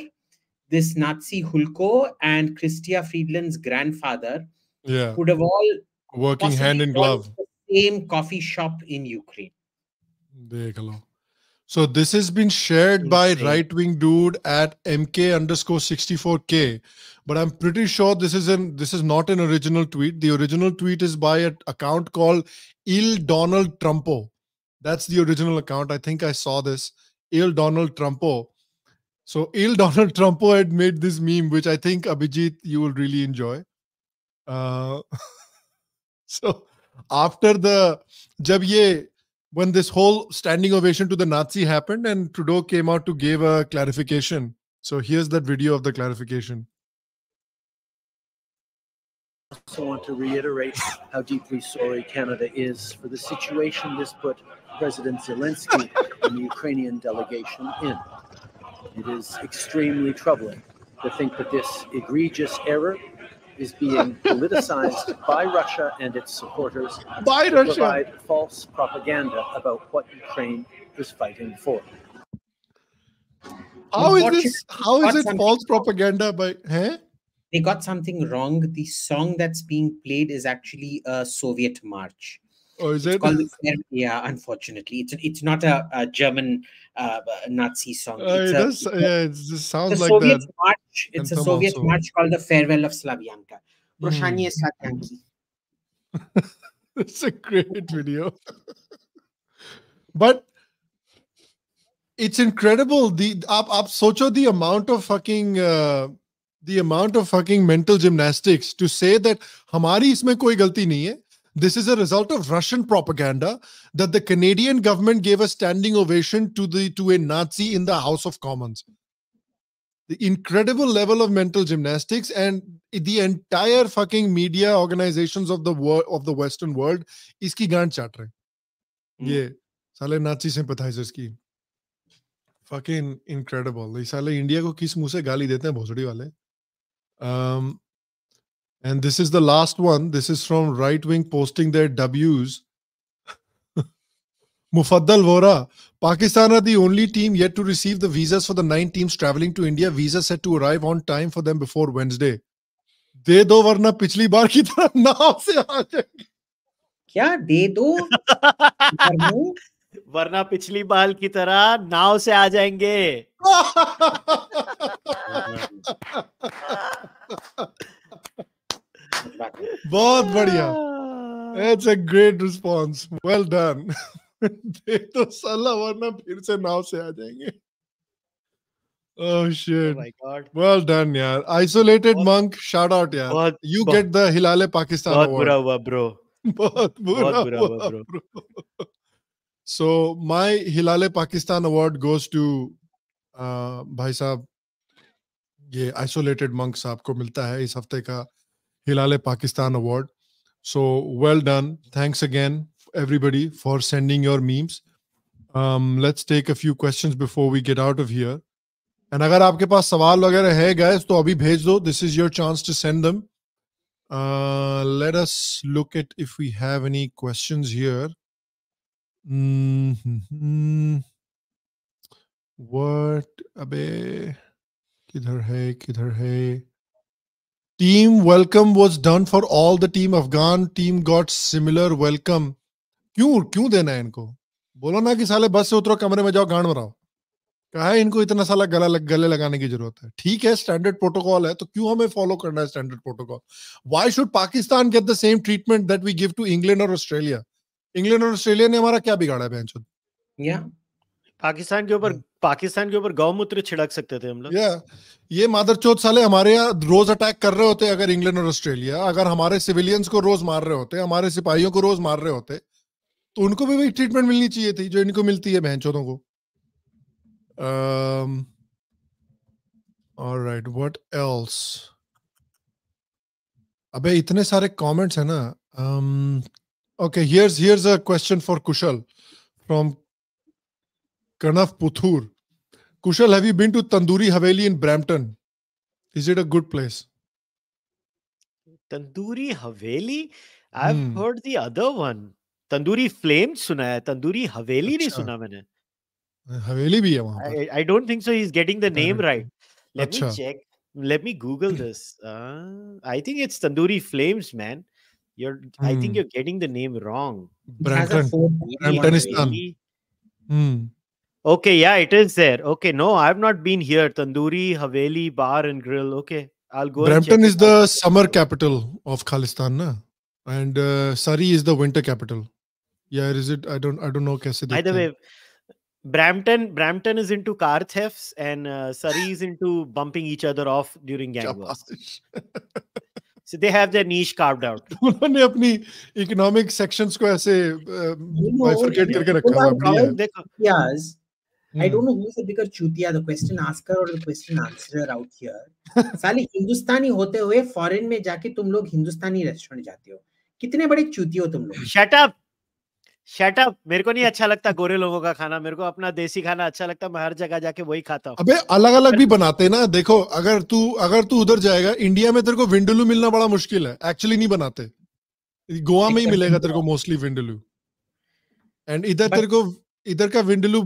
this Nazi Hulko, and Chrystia Freeland's grandfather yeah. would have all working hand in glove same coffee shop in Ukraine. Dekalo. So this has been shared by right wing dude at mk underscore 64k but I'm pretty sure this is an this is not an original tweet. The original tweet is by an account called Il Donald Trumpo. That's the original account. I think I saw this. Il Donald Trumpo. So Il (laughs) Donald Trumpo had made this meme, which I think Abhijit you will really enjoy. Uh, (laughs) so after the jab ye when this whole standing ovation to the Nazi happened, and Trudeau came out to give a clarification. So here's that video of the clarification. Also want to reiterate how deeply sorry Canada is for the situation this put President Zelensky and the Ukrainian delegation in. It is extremely troubling to think that this egregious error is being politicized by Russia and its supporters By to provide false propaganda about what Ukraine is fighting for. How is this? How is it false propaganda by? Huh? they got something wrong. The song that's being played is actually a Soviet march. Oh, is it? yeah, unfortunately, it's it's not a, a German uh, Nazi song. Uh, it's it a, does, it's yeah, it sounds like Soviet that. March. It's a Soviet also. march called the Farewell of Slavyanka. Hmm. Proshanie mm. (laughs) It's a great video, (laughs) but it's incredible. The up up socho the amount of fucking. Uh, the amount of fucking mental gymnastics to say that हमारी इसमें कोई गलती नहीं है. This is a result of Russian propaganda that the Canadian government gave a standing ovation to the to a Nazi in the House of Commons. The incredible level of mental gymnastics and the entire fucking media organizations of the world of the Western world इसकी गांड चाट रहे हैं. ये साले नाची sympathizers की fucking incredible. ये साले इंडिया को किस मुंह से गाली देते हैं भोसड़ी वाले. Um, and this is the last one. This is from right wing posting their W's. (laughs) Mufaddal Vora. Pakistan are the only team yet to receive the visas for the nine teams traveling to India. Visa set to arrive on time for them before Wednesday. दे दो वरना पिछली बार की तरह (laughs) नाव से आ जाएंगे क्या दे दो (laughs) वरना- वरना पिछली बाल की तरह नाव से आ जाएंगे बहुत बढ़िया It's a great response. Well done. दे दो साला वरना फिर से नाव से आ जाएँगे Oh shit. Oh my god Well done, यार. Isolated बहुत, monk, shout out, यार. बहुत You बहुत- get the Hilale Pakistan बहुत award. बुरा हुआ ब्रो बहुत बुरा बहुत बुरा हुआ, हुआ, bro. bro. So my Hilale Pakistan award goes to uh, भाई साहब ये isolated monk साहब को मिलता है इस हफ्ते का Hilale Pakistan award. So well done. Thanks again everybody for sending your memes. Um, let's take a few questions before we get out of here. And अगर आपके पास सवाल वगैरह है guys तो अभी भेज दो. This is your chance to send them. Uh, let us look at if we have any questions here. Mhm. What? अबे किधर है किधर है। Team welcome was done for all the team afghan team got similar welcome. क्यों क्यों देना है इनको? बोलो ना कि साले बस से उतरो कमरे में जाओ गांड मराओ। कहा है इनको इतना साला गला लग, गले लगाने की ज़रूरत है? ठीक है स्टैंडर्ड प्रोटोकॉल है तो क्यों हमें फॉलो करना है standard protocol why should Pakistan get the same treatment that we give to England और ऑस्ट्रेलिया इंग्लैंड और ऑस्ट्रेलिया ने हमारा क्या बिगाड़ा है बेंचो Yeah. पाकिस्तान के ऊपर पाकिस्तान के ऊपर गौमूत्र छिड़क सकते थे हम लोग। या ये मादरचोद साले हमारे यहाँ रोज अटैक कर रहे होते अगर इंग्लैंड और ऑस्ट्रेलिया अगर हमारे सिविलियंस को रोज मार रहे होते हमारे सिपाहियों को रोज मार रहे होते तो उनको भी वही ट्रीटमेंट मिलनी चाहिए थी जो इनको मिलती है बहनचोदों को। um all right what else? अबे इतने सारे कमेंट्स है ना। um okay here's here's a question for kushal Kanav Puthur. Kushal, have you been to Tandoori Haveli in Brampton? Is it a good place? Tandoori Haveli? I've hmm. heard the other one. Tandoori flame सुना है तंदूरी हवेली अच्छा. नहीं सुना मैंने हवेली भी है I don't think so. He's getting the name getting right. Let Achha. me check. Let me Google this. Uh, I think it's Tandoori Flames, man. you're hmm. i think you're getting the name wrong brampton brampton is done hmm. Okay, yeah, it is there. Okay, no, I've not been here. Tandoori Haveli Bar and Grill. Okay, I'll go. and Brampton check is it the out. summer capital of Khalistan, na? And uh, Surrey is the winter capital. Yeah, is it? I don't. I don't know. कैसे By the देखते हैं. way, Brampton, Brampton is into car thefts, and uh, Surrey is into bumping each other off during gang wars. शाबाश। (laughs) So they have their niche carved out. (laughs) उन्होंने अपनी economic sections को ऐसे know, bifurcate करके you रखा हुआ है know, I Hmm. don't know who is the bigger chutia, the question asker or the question answerer out here. (laughs) साले हिंदुस्तानी होते हुए फॉरेन में जाके तुम लोग हिंदुस्तानी रेस्टोरेंट जाते हो। कितने बड़े चूती हो तुम लोग? शट अप शट अप मेरे को नहीं अच्छा लगता गोरे लोगों का खाना। मेरे को अपना देसी खाना अच्छा लगता है मैं हर जगह जाके वही खाता हूँ। अबे अलग अलग भी बनाते हैं ना। देखो अगर तू अगर तू उधर जाएगा इंडिया में तेरे को विंडलू मिलना बड़ा मुश्किल है। एक्चुअली नहीं बनाते। गोवा में ही मिलेगा तेरे को. मोस्टली विंडलू एंड इधर तेरे को इधर का विंडलू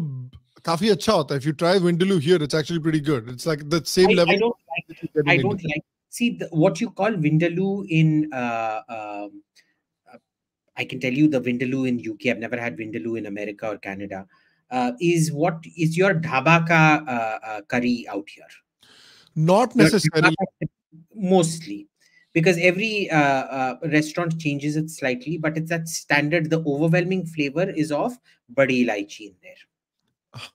काफी अच्छा होता है if you try vindaloo here it's actually pretty good it's like the same I, I level don't like I don't like See, the, what you call Vindaloo in, uh, um, uh, I can tell you the Vindaloo in UK. I've never had Vindaloo in America or Canada. Uh, is what is your dhaba ka uh, uh, curry out here? Not Your necessarily. dhaba ka- Mostly, because every uh, uh, restaurant changes it slightly, but it's that standard. The overwhelming flavor is of badi ilaichi in there.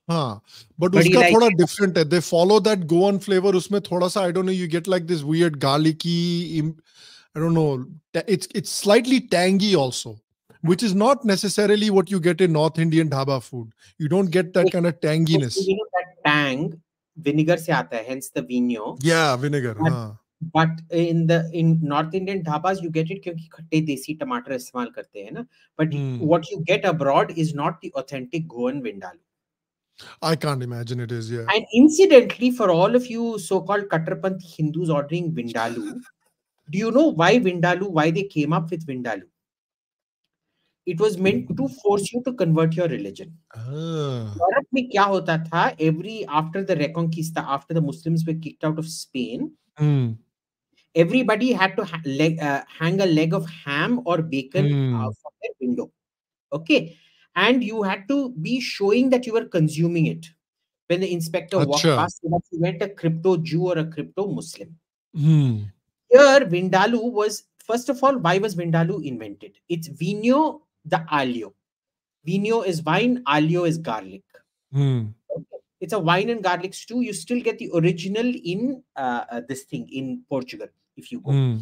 हाँ Badi उसका थोड़ा different है they follow that Goan flavor उसमें थोड़ा सा get like this weird garlicky im- I don't know ta- it's it's slightly tangy also which is not necessarily what you get in North Indian dhaba food you don't get that kind of tanginess So, you know that tang vinegar se aata hai, hence the vino. yeah vinegar But- हाँ But in the in North Indian dhabas, you get it क्योंकि खट्टे देसी टमाटर इस्तेमाल करते हैं ना. But Hmm. what you get abroad is not the authentic Goan vindaloo. I can't imagine it is yeah And incidentally, for all of you so-called Kattarpanthi Hindus ordering vindaloo, (laughs) do you know why vindaloo? Why they came up with vindaloo? It was meant to force you to convert your religion. ah. Europe में क्या होता था every after the reconquista after the muslims were kicked out of spain Hmm. everybody had to ha- leg, uh, hang a leg of ham or bacon uh, Hmm. from their window okay and you had to be showing that you were consuming it when the inspector walked past so that you weren't a crypto jew or a crypto muslim Hmm. here vindaloo was first of all why was vindaloo invented it's vino the alio vino is wine alio is garlic Hmm. it's a wine and garlic stew. You still get the original in uh, uh, this thing in Portugal if you go. Hmm.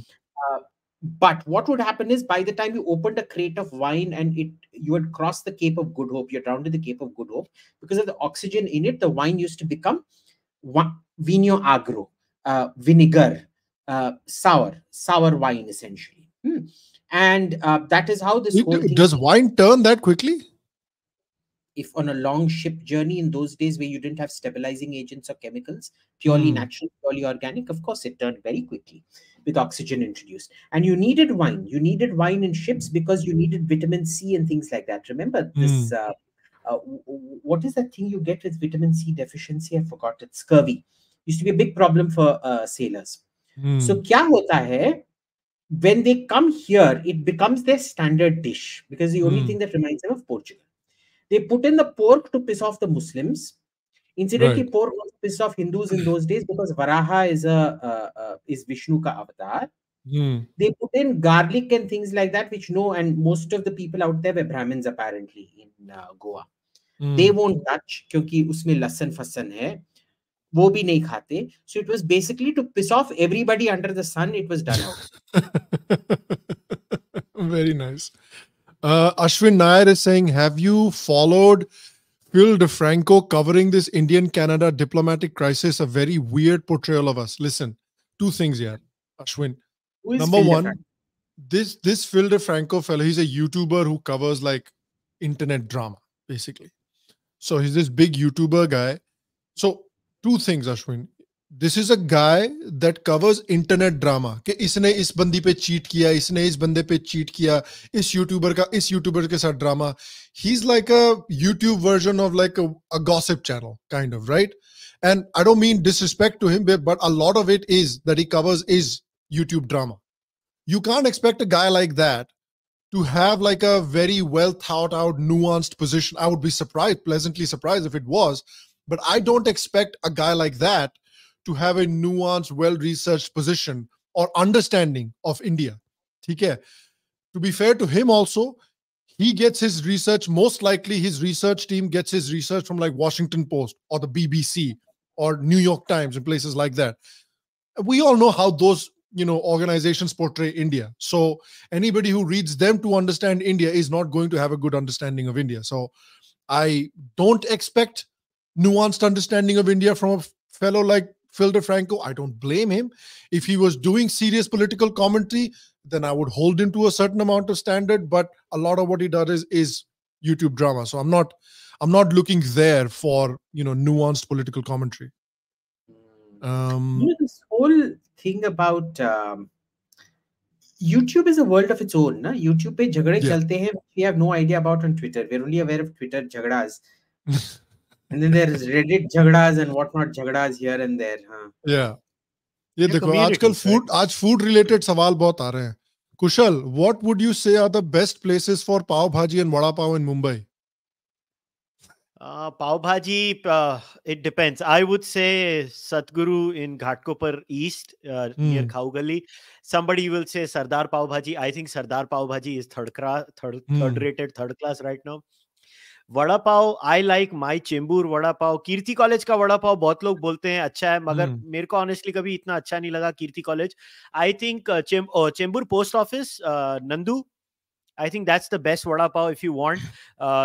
Uh, but what would happen is by the time you opened a crate of wine and it you had crossed the Cape of Good Hope, you're down to the Cape of Good Hope because of the oxygen in it. The wine used to become vino agro, uh, vinegar, uh, sour, sour wine essentially. Hmm. And uh, that is how this It- whole thing does wine turn that quickly if on a long ship journey in those days where you didn't have stabilizing agents or chemicals, purely Hmm. natural, purely organic, of course it turned very quickly with oxygen introduced. And you needed wine. You needed wine in ships because you needed vitamin C and things like that. Remember this? Uh, uh, w- what is that thing you get with vitamin C deficiency? I forgot It's Scurvy used to be a big problem for uh, sailors. Hmm. So kya hota hai? When they come here, it becomes their standard dish because the only Hmm. thing that reminds them of Portugal. They put in the pork to piss off the Muslims. Incidentally, Right. pork was pissed off Hindus in those days because Varaha is a uh, uh, is Vishnu ka avatar. Hmm. They put in garlic and things like that, which no, and most of the people out there were Brahmins apparently in uh, Goa. They Hmm. won't touch क्योंकि उसमें लसन फसन है वो भी नहीं खाते so it was basically to piss off everybody under the sun it was done out Very nice. Uh, Ashwin Nair is saying, have you followed Phil DeFranco covering this Indian Canada diplomatic crisis? A very weird portrayal of us. Listen, two things here, Ashwin. Number Phil one, DeFranco? this this Phil DeFranco fellow, he's a YouTuber who covers like internet drama, basically. So he's this big YouTuber guy. So two things, Ashwin. This is a guy that covers internet drama. कि इसने इस बंदी पे cheat किया, इसने इस बंदे पे cheat किया, इस YouTuber का इस YouTuber के साथ drama. He's like a YouTube version of like a, a gossip channel, kind of, right? And I don't mean disrespect to him, but but a lot of it is that he covers is YouTube drama you can't expect a guy like that to have like a very well thought out nuanced position i would be surprised pleasantly surprised if it was but i don't expect a guy like that to have a nuanced well researched position or understanding of india. okay to be fair to him also he gets his research most likely his research team gets his research from like washington post or the bbc or new york times and places like that. We all know how those you know organizations portray india. So anybody who reads them to understand india is not going to have a good understanding of india. So i don't expect nuanced understanding of india from a fellow like Phil DeFranco, I don't blame him. If he was doing serious political commentary, then I would hold him to a certain amount of standard. But a lot of what he does is, is YouTube drama. So I'm not I'm not looking there for you know nuanced political commentary. Um, you know, this whole thing about um, YouTube is a world of its own. Na? YouTube pe jhagde yeah. chalte hain. We have no idea about on Twitter. We're only aware of Twitter jhagdas. (laughs) and then there's Reddit झगड़ाs and whatnot झगड़ाs here and there. Huh? Yeah. ये Yeah, देखो आजकल? Food आज food related सवाल बहुत आ रहे हैं Kushal what would you say are the best places for pav bhaji and vada pav in Mumbai Uh, pav bhaji, uh, it depends. I would say Satguru in Ghatkopar East, uh, near Hmm. Khaugali. Somebody will say Sardar Pav Bhaji. I think Sardar Pav Bhaji is third class, third, third Hmm. rated, third class right now. Vada pav I like my Chembur vada pav Kirti College का वड़ा पाव बहुत लोग बोलते हैं अच्छा है मगर हम्म। मेरे को ऑनेस्टली कभी इतना अच्छा नहीं लगा Kirti College. I think uh, uh, Chembur post office uh, Nandu. I think that's the best vada pav if you want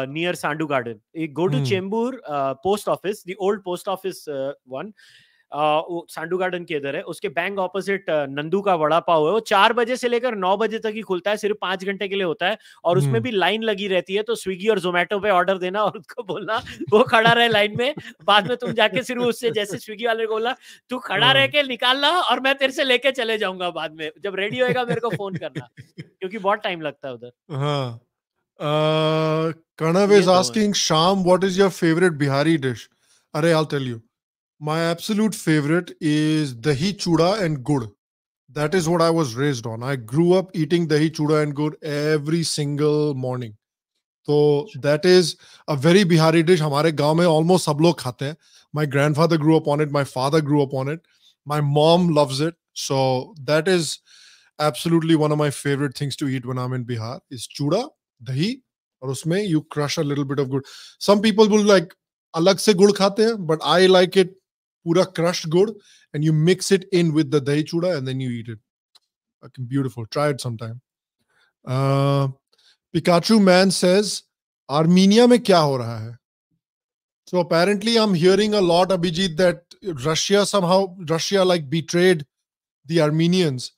near Sandu Garden go to Chembur post office post office one वो Sandu Garden के इधर है उसके bank opposite Nandu का वड़ा पाव है वो चार बजे से लेकर नौ बजे तक ही खुलता है सिर्फ़ पाँच घंटे के लिए होता है और उसमें हम्म। भी लाइन लगी रहती है तो स्विगी और जोमेटो पे ऑर्डर देना और उसको बोलना वो खड़ा रहे लाइन में बाद में तुम जाके सिर्फ़ उससे जैसे स्विगी वाले को बोला तू खड़ा रह हाँ। के निकालना और मैं तेरे से लेके चले जाऊँगा बाद में जब रेडी होएगा मेरे को फ़ोन करना। (laughs) क्योंकि बहुत टाइम लगता है उधर। हाँ। Kanav is तो asking Sham what is your favorite Bihari dish? अरे I'll tell you. my absolute favorite is dahi chuda and gud that is what I was raised on I grew up eating dahi chuda and gud every single morning तो that is a very Bihari dish हमारे गांव में almost सब लोग खाते हैं my grandfather grew up on it my father grew up on it my mom loves it so that is absolutely one of my favorite things to eat when I'm in Bihar is chuda, dahi, और उसमें you crush a little bit of good. Some people will like अलग से गुड़ खाते हैं, but I like it pura crushed gur and you mix it in with the dahi chuda and then you eat it. Fucking beautiful. Try it sometime. Uh, Pikachu man says, Armenia mein kya ho raha hai? So apparently, I'm hearing a lot, Abhijit, that Russia somehow Russia like betrayed the Armenians,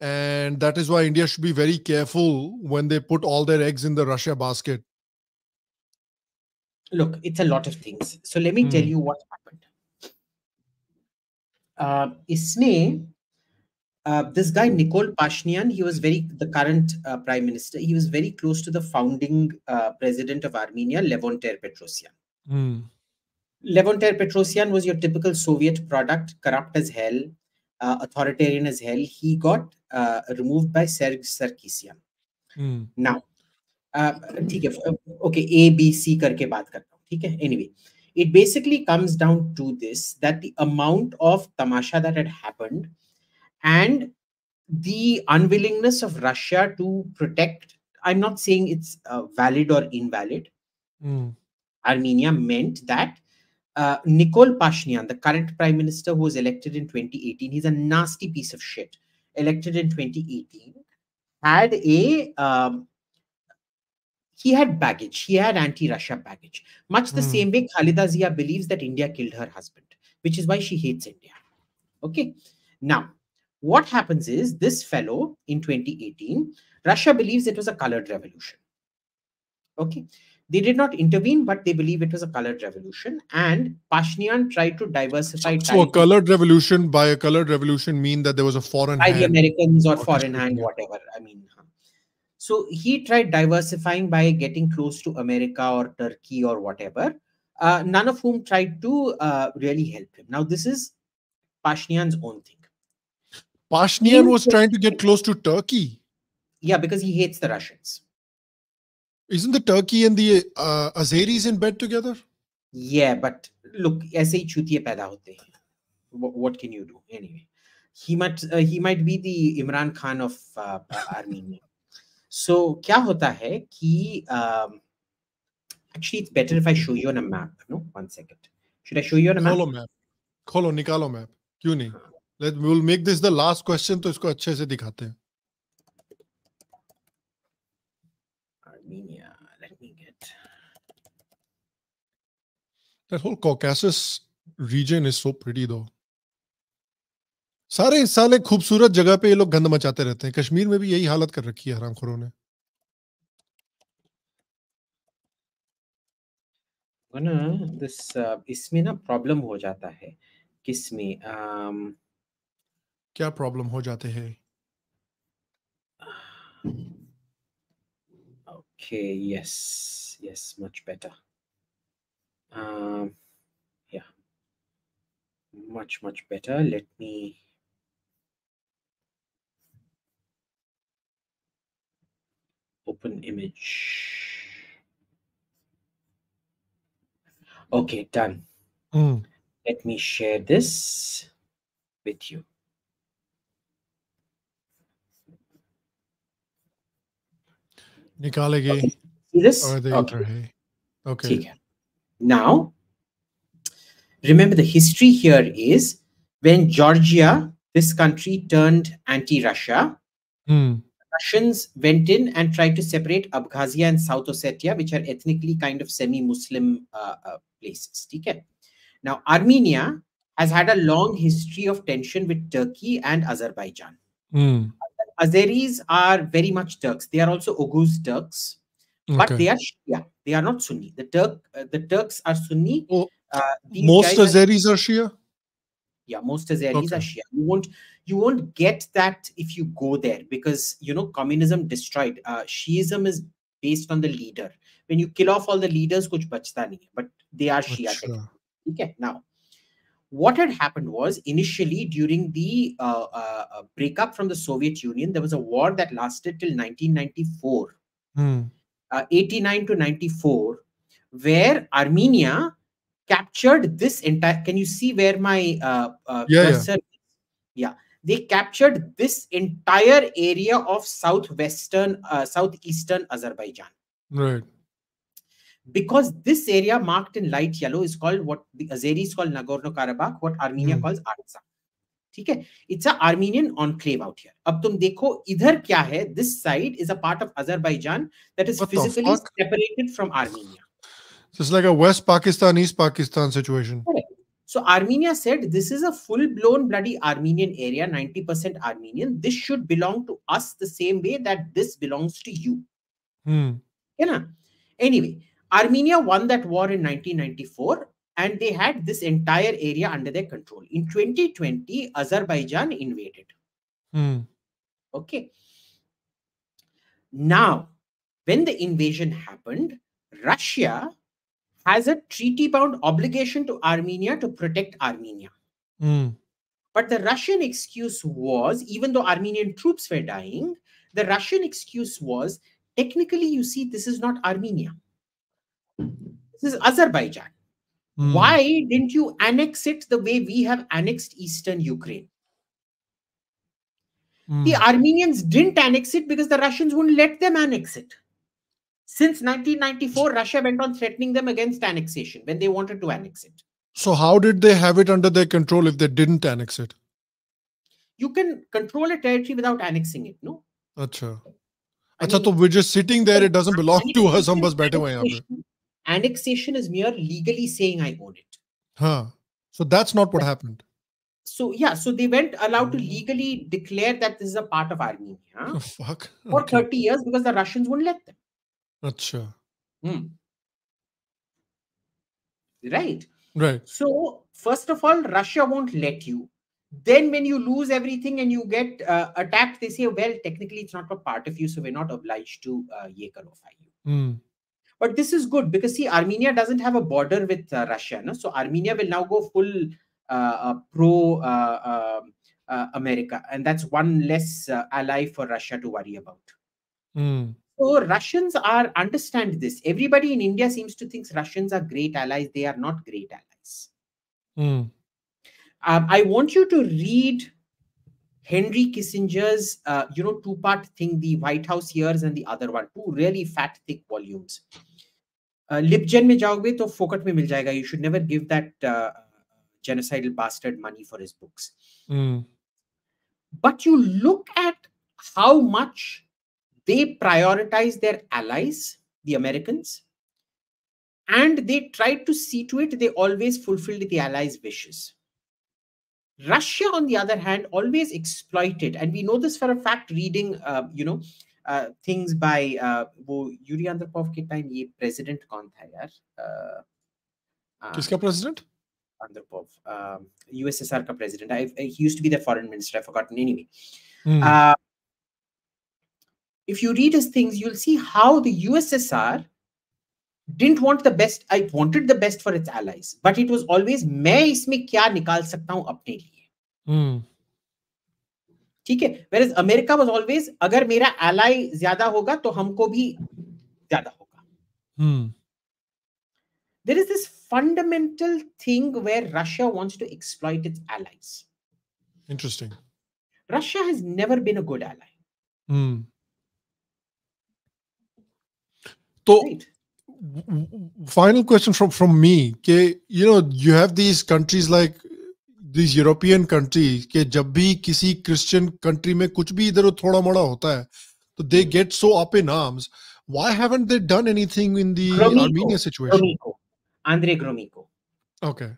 and that is why India should be very careful when they put all their eggs in the Russia basket. Look, it's a lot of things. So let me mm. tell hmm. you what happened. Uh, uh, this guy Nikol Pashinyan, he was very the current uh, prime minister. He was very close to the founding president of Armenia, Levon Ter-Petrosyan. Mm. Levon Ter-Petrosyan was your typical Soviet product, corrupt as hell, uh, authoritarian as hell. He got uh, removed by Serge Sarkisian. Mm. Now, uh, okay, A, B, C karke baat karta hu. ठीक Anyway, it basically comes down to this that the amount of tamasha that had happened and the unwillingness of russia to protect i'm not saying it's uh, valid or invalid armenia meant that uh, Nikol Pashinyan, the current prime minister who was elected in 2018, he's a nasty piece of shit. Elected in 2018, had a um, he had baggage. He had anti-Russia baggage. Much the Hmm. same way Khaleda Zia believes that India killed her husband, which is why she hates India. Okay. Now, what happens is this fellow in 2018, Russia believes it was a colored revolution. Okay. They did not intervene, but they believe it was a colored revolution. And Pashinyan tried to diversify So a colored revolution by a colored revolution mean that there was a foreign by the. Americans or orchestrating foreign hand, whatever. I mean. so he tried diversifying by getting close to America or Turkey or whatever. Uh, none of whom tried to uh, really help him. Now, this is Pashinyan's own thing. Pashinyan was trying to get close to Turkey. Yeah, because he hates the Russians. Isn't the Turkey and the uh, Azeris in bed together? Yeah, but look, ऐसे ही चूतिए पैदा होते हैं. Wh- What can you do? Anyway, he might uh, he might be the Imran Khan of uh, uh, so so, क्या होता है कि actually it's better if I show you on a map no one second should I show you on a map खोलो map खोलो निकालो map क्यों नहीं? Let we will make this the last question तो इसको अच्छे से दिखाते हैं. Armenia let me get that whole Caucasus region is so pretty though. सारे साले खूबसूरत जगह पे ये लोग गंद मचाते रहते हैं। कश्मीर में भी यही हालत कर रखी है हरामखोरों ने। ना uh, इसमें ना प्रॉब्लम हो जाता है किसमें? um, क्या प्रॉब्लम हो जाते हैं? Okay yes yes much better. Um, much much, much better. Let open image. Okay, done. Hmm. Let me share this with you. निकालेगी See this? और they Okay. enter है okay ठीक है. Now, remember the history here is when Georgia, this country, turned anti-Russia. Hmm. Russians went in and tried to separate Abkhazia and South Ossetia, which are ethnically kind of semi-Muslim uh, uh, places. Okay. Now, Armenia has had a long history of tension with Turkey and Azerbaijan. Hmm. Azeris are very much Turks. They are also Oghuz Turks, but Okay. they are Shia. They are not Sunni. The Turk, uh, the Turks are Sunni. Oh, Uh, most guys are- Azeris are Shia yeah the okay. are shia. You won't you won't get that if you go there because you know communism destroyed. Uh, shiism is based on the leader. When you kill off all the leaders kuch bachta nahi but they are shia okay now what had happened was initially during the uh, uh, uh breakup from the Soviet Union, there was a war that lasted till 1994, hmm. uh, 89 to 94, where Armenia captured this entire can you see where my uh, uh, Yeah, yeah. cursor is? yeah they captured this entire area of southwestern uh, southeastern azerbaijan right because this area marked in light yellow is called what the azeris call nagorno karabakh what armenia Hmm. calls artsakh ठीक है it's a Armenian enclave out here अब तुम देखो इधर क्या है this side is a part of Azerbaijan that is What the physically fuck? Separated from Armenia so it's like a West Pakistan East Pakistan situation So Armenia said this is a full-blown bloody Armenian area, 90% Armenian. This should belong to us the same way that this belongs to you. hmm. You know? Anyway, Armenia won that war in 1994 and they had this entire area under their control. In 2020, Azerbaijan invaded. Hmm. Okay. Now, when the invasion happened, Russia has a treaty bound obligation to Armenia to protect Armenia. Hmm. But the Russian excuse was, even though Armenian troops were dying, the Russian excuse was technically, you see, this is not Armenia. This is Azerbaijan. Hmm. Why didn't you annex it the way we have annexed eastern Ukraine? Hmm. The Armenians didn't annex it because the Russians wouldn't let them annex it. Since 1994, Russia went on threatening them against annexation when they wanted to annex it. So, how did they have it under their control if they didn't annex it? You can control a territory without annexing it, no? Achha. I Achha, so we're just sitting there, it doesn't belong to us, hum better baithe annexation, annexation is mere legally saying I own it. Huh. So that's not what happened. So yeah, so they weren't allowed to hmm. legally declare that this is a part of Armenia oh, fuck. for okay. 30 years because the Russians wouldn't let them. अच्छा Hmm. Right. right So, first of all, Russia won't let you. Then, when you lose everything and you get uh, attacked, they say, well, technically, it's not a part of you, so we're not obliged to uh, ye karo for you. Hmm. But this is good because, see, Armenia doesn't have a border with uh, Russia. No? So, Armenia will now go full uh, uh, pro uh, um, uh, America. And that's one less uh, ally for Russia to worry about. Hmm. So Russians are understand this. Everybody in India seems to think Russians are great allies. They are not great allies. Hmm. Um, I want you to read Henry Kissinger's, uh, you know, two-part thing, the White House years and the other one, two really fat, thick volumes. Uh, Libgen में जाओगे तो फोकट में मिल जाएगा. You should never give that uh, genocidal bastard money for his books. Hmm. But you look at how much they prioritize their allies, the Americans, and they tried to see to it they always fulfilled the allies' wishes. Russia, on the other hand, always exploited, and we know this for a fact. Reading, uh, you know, uh, things by uh, वो Yuri Andropov के time ये president कौन था यार? Uh, uh, किसका president Andropov, um, USSR का president. I, he used to be the foreign minister. I've forgotten anyway. Hmm. Uh, if you read his things, you'll see how the USSR didn't want the best. I wanted the best for its allies, but it was always मैं इसमें क्या निकाल सकता हूँ अपने लिए Hmm. ठीक है वेर अमेरिका वाज ऑलवेज अगर मेरा एलाई ज्यादा होगा तो हमको भी ज्यादा होगा Hmm. there is this fundamental thing where russia wants to exploit its allies Interesting. russia has never been a good ally Hmm. So, right w- w- final question from from me. Okay, you know, you have these countries like these European countries कि जब भी किसी Christian country में कुछ भी इधर थोड़ा मोड़ा होता है, तो they get so up in arms. Why haven't they done anything in the Gromyko, Armenia situation? gromyko andre gromyko Okay.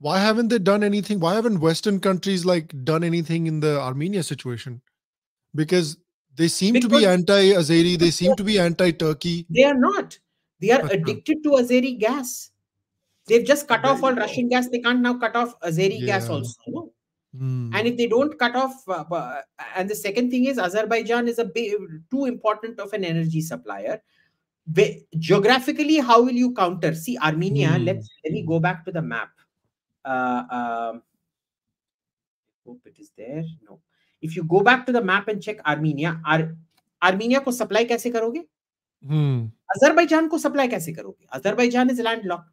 Why haven't they done anything? Why haven't Western countries like done anything in the Armenia situation? Because they seem to be anti-Azeri, they seem to be anti-Turkey. they are not. They are addicted to azeri gas. They've just cut off all russian gas. They can't now cut off azeri gas also no? Hmm. and if they don't cut off uh, uh, and the second thing is azerbaijan is a too important of an energy supplier. Whe- geographically how will you counter? See armenia Hmm. let's let me go back to the map. Uh, um, hope it is there. No if you go back to the map and check armenia Ar- armenia को supply कैसे करोगे Hmm. Azerbaijan को supply कैसे करोगे Azerbaijan is land locked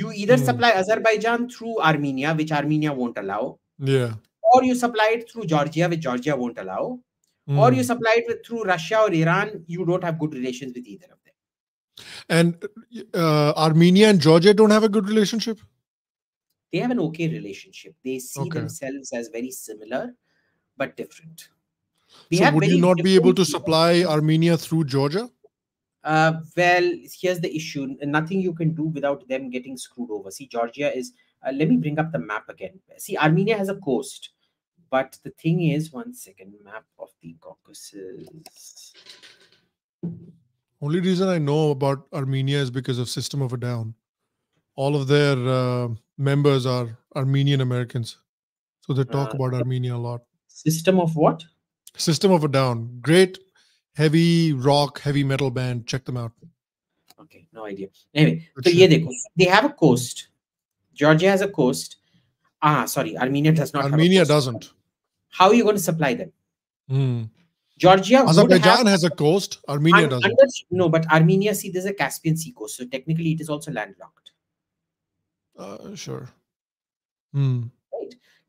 you either Hmm. supply azerbaijan through armenia which armenia won't allow Yeah. or you supply it through georgia which georgia won't allow or you Hmm. supply it with, through russia or iran you don't have good relations with either of them And uh, Armenia and Georgia don't have a good relationship. they have an okay relationship they see Okay. themselves as very similar but different They so would you not be able to supply Armenia through Georgia? Uh, well, here's the issue. Nothing you can do without them getting screwed over. See, Georgia is. Uh, let me bring up the map again. See, Armenia has a coast, but the thing is, one second, map of the Caucasus. Only reason I know about Armenia is because of System of a Down. All of their uh, members are Armenian Americans, so they talk Uh, about Armenia a lot. System of what? System of a Down, great heavy rock, heavy metal band. Check them out. Okay, no idea. Anyway, Good so shit. ye they have a coast. Georgia has a coast. Ah, sorry, Armenia does not. have a Armenia coast. doesn't. How are you going to supply them? Hmm. Georgia. would have- Azerbaijan has a coast. Armenia Un- doesn't. under- no, but Armenia, see, there's a Caspian Sea coast, so technically it is also landlocked. Uh, sure. Hmm.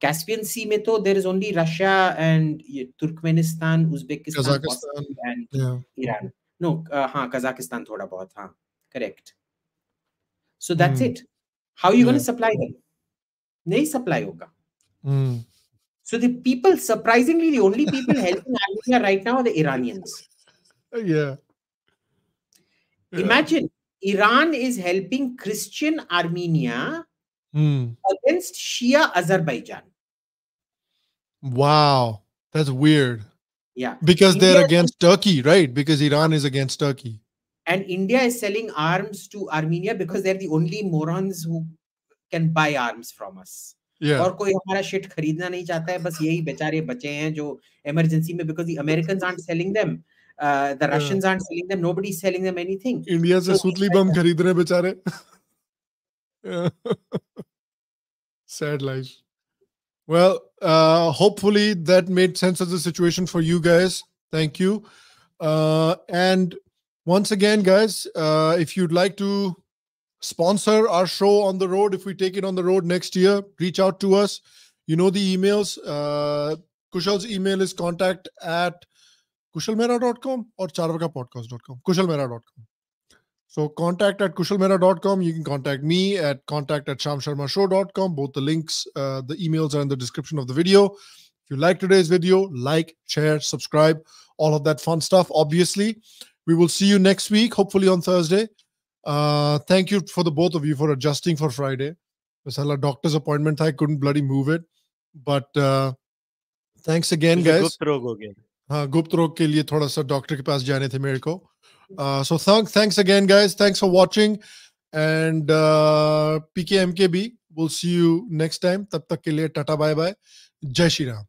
Caspian Sea में तो there is only Russia and Turkmenistan, Uzbekistan, Kazakhstan. and Yeah. Iran. No, uh, हाँ Kazakhstan थोड़ा बहुत हाँ correct. So that's Hmm. it. How are you yeah. going to supply them? नहीं supply होगा. Hmm. So the people, surprisingly, the only people helping Armenia right now are the Iranians. Yeah. Yeah. Imagine Iran is helping Christian Armenia Hmm. against Shia Azerbaijan. Wow. That's weird. Yeah. Because they're India- against Turkey, right? Because Iran is against Turkey. and India is selling arms to Armenia because they're the only morons who can buy arms from us. Yeah. और कोई हमारा shit खरीदना नहीं चाहता है बस यही बेचारे बचे हैं जो emergency में because the Americans aren't selling them, uh, the Yeah. Russians aren't selling them, nobody's selling them anything. India से So सूतली it's bomb like a- खरीद रहे हैं yeah. (laughs) Sad life. Well, uh, hopefully that made sense of the situation for you guys. Thank you. Uh, and once again, guys, uh, if you'd like to sponsor our show on the road, if we take it on the road next year, reach out to us. You know the emails. Uh, Kushal's email is contact at kushalmehra.com or charvakapodcast.com. Kushalmehra.com. So contact at kushalmehra.com. You can contact me at contact at shamsharmashow.com. Both the links, uh, the emails are in the description of the video. If you like today's video, like, share, subscribe, all of that fun stuff, obviously. We will see you next week, hopefully on Thursday. Uh, thank you for the both of you for adjusting for Friday. It's a doctor's appointment. I couldn't bloody move it. But uh, thanks again, guys. गुप्त रोग हो हाँ गुप्त रोग के लिए थोड़ा सा डॉक्टर के पास जाने थे मेरे को uh, so th- thanks again, guys. Thanks for watching. And uh, PKMKB, we'll see you next time. Liye, tata bye bye. Jai Shri Ram.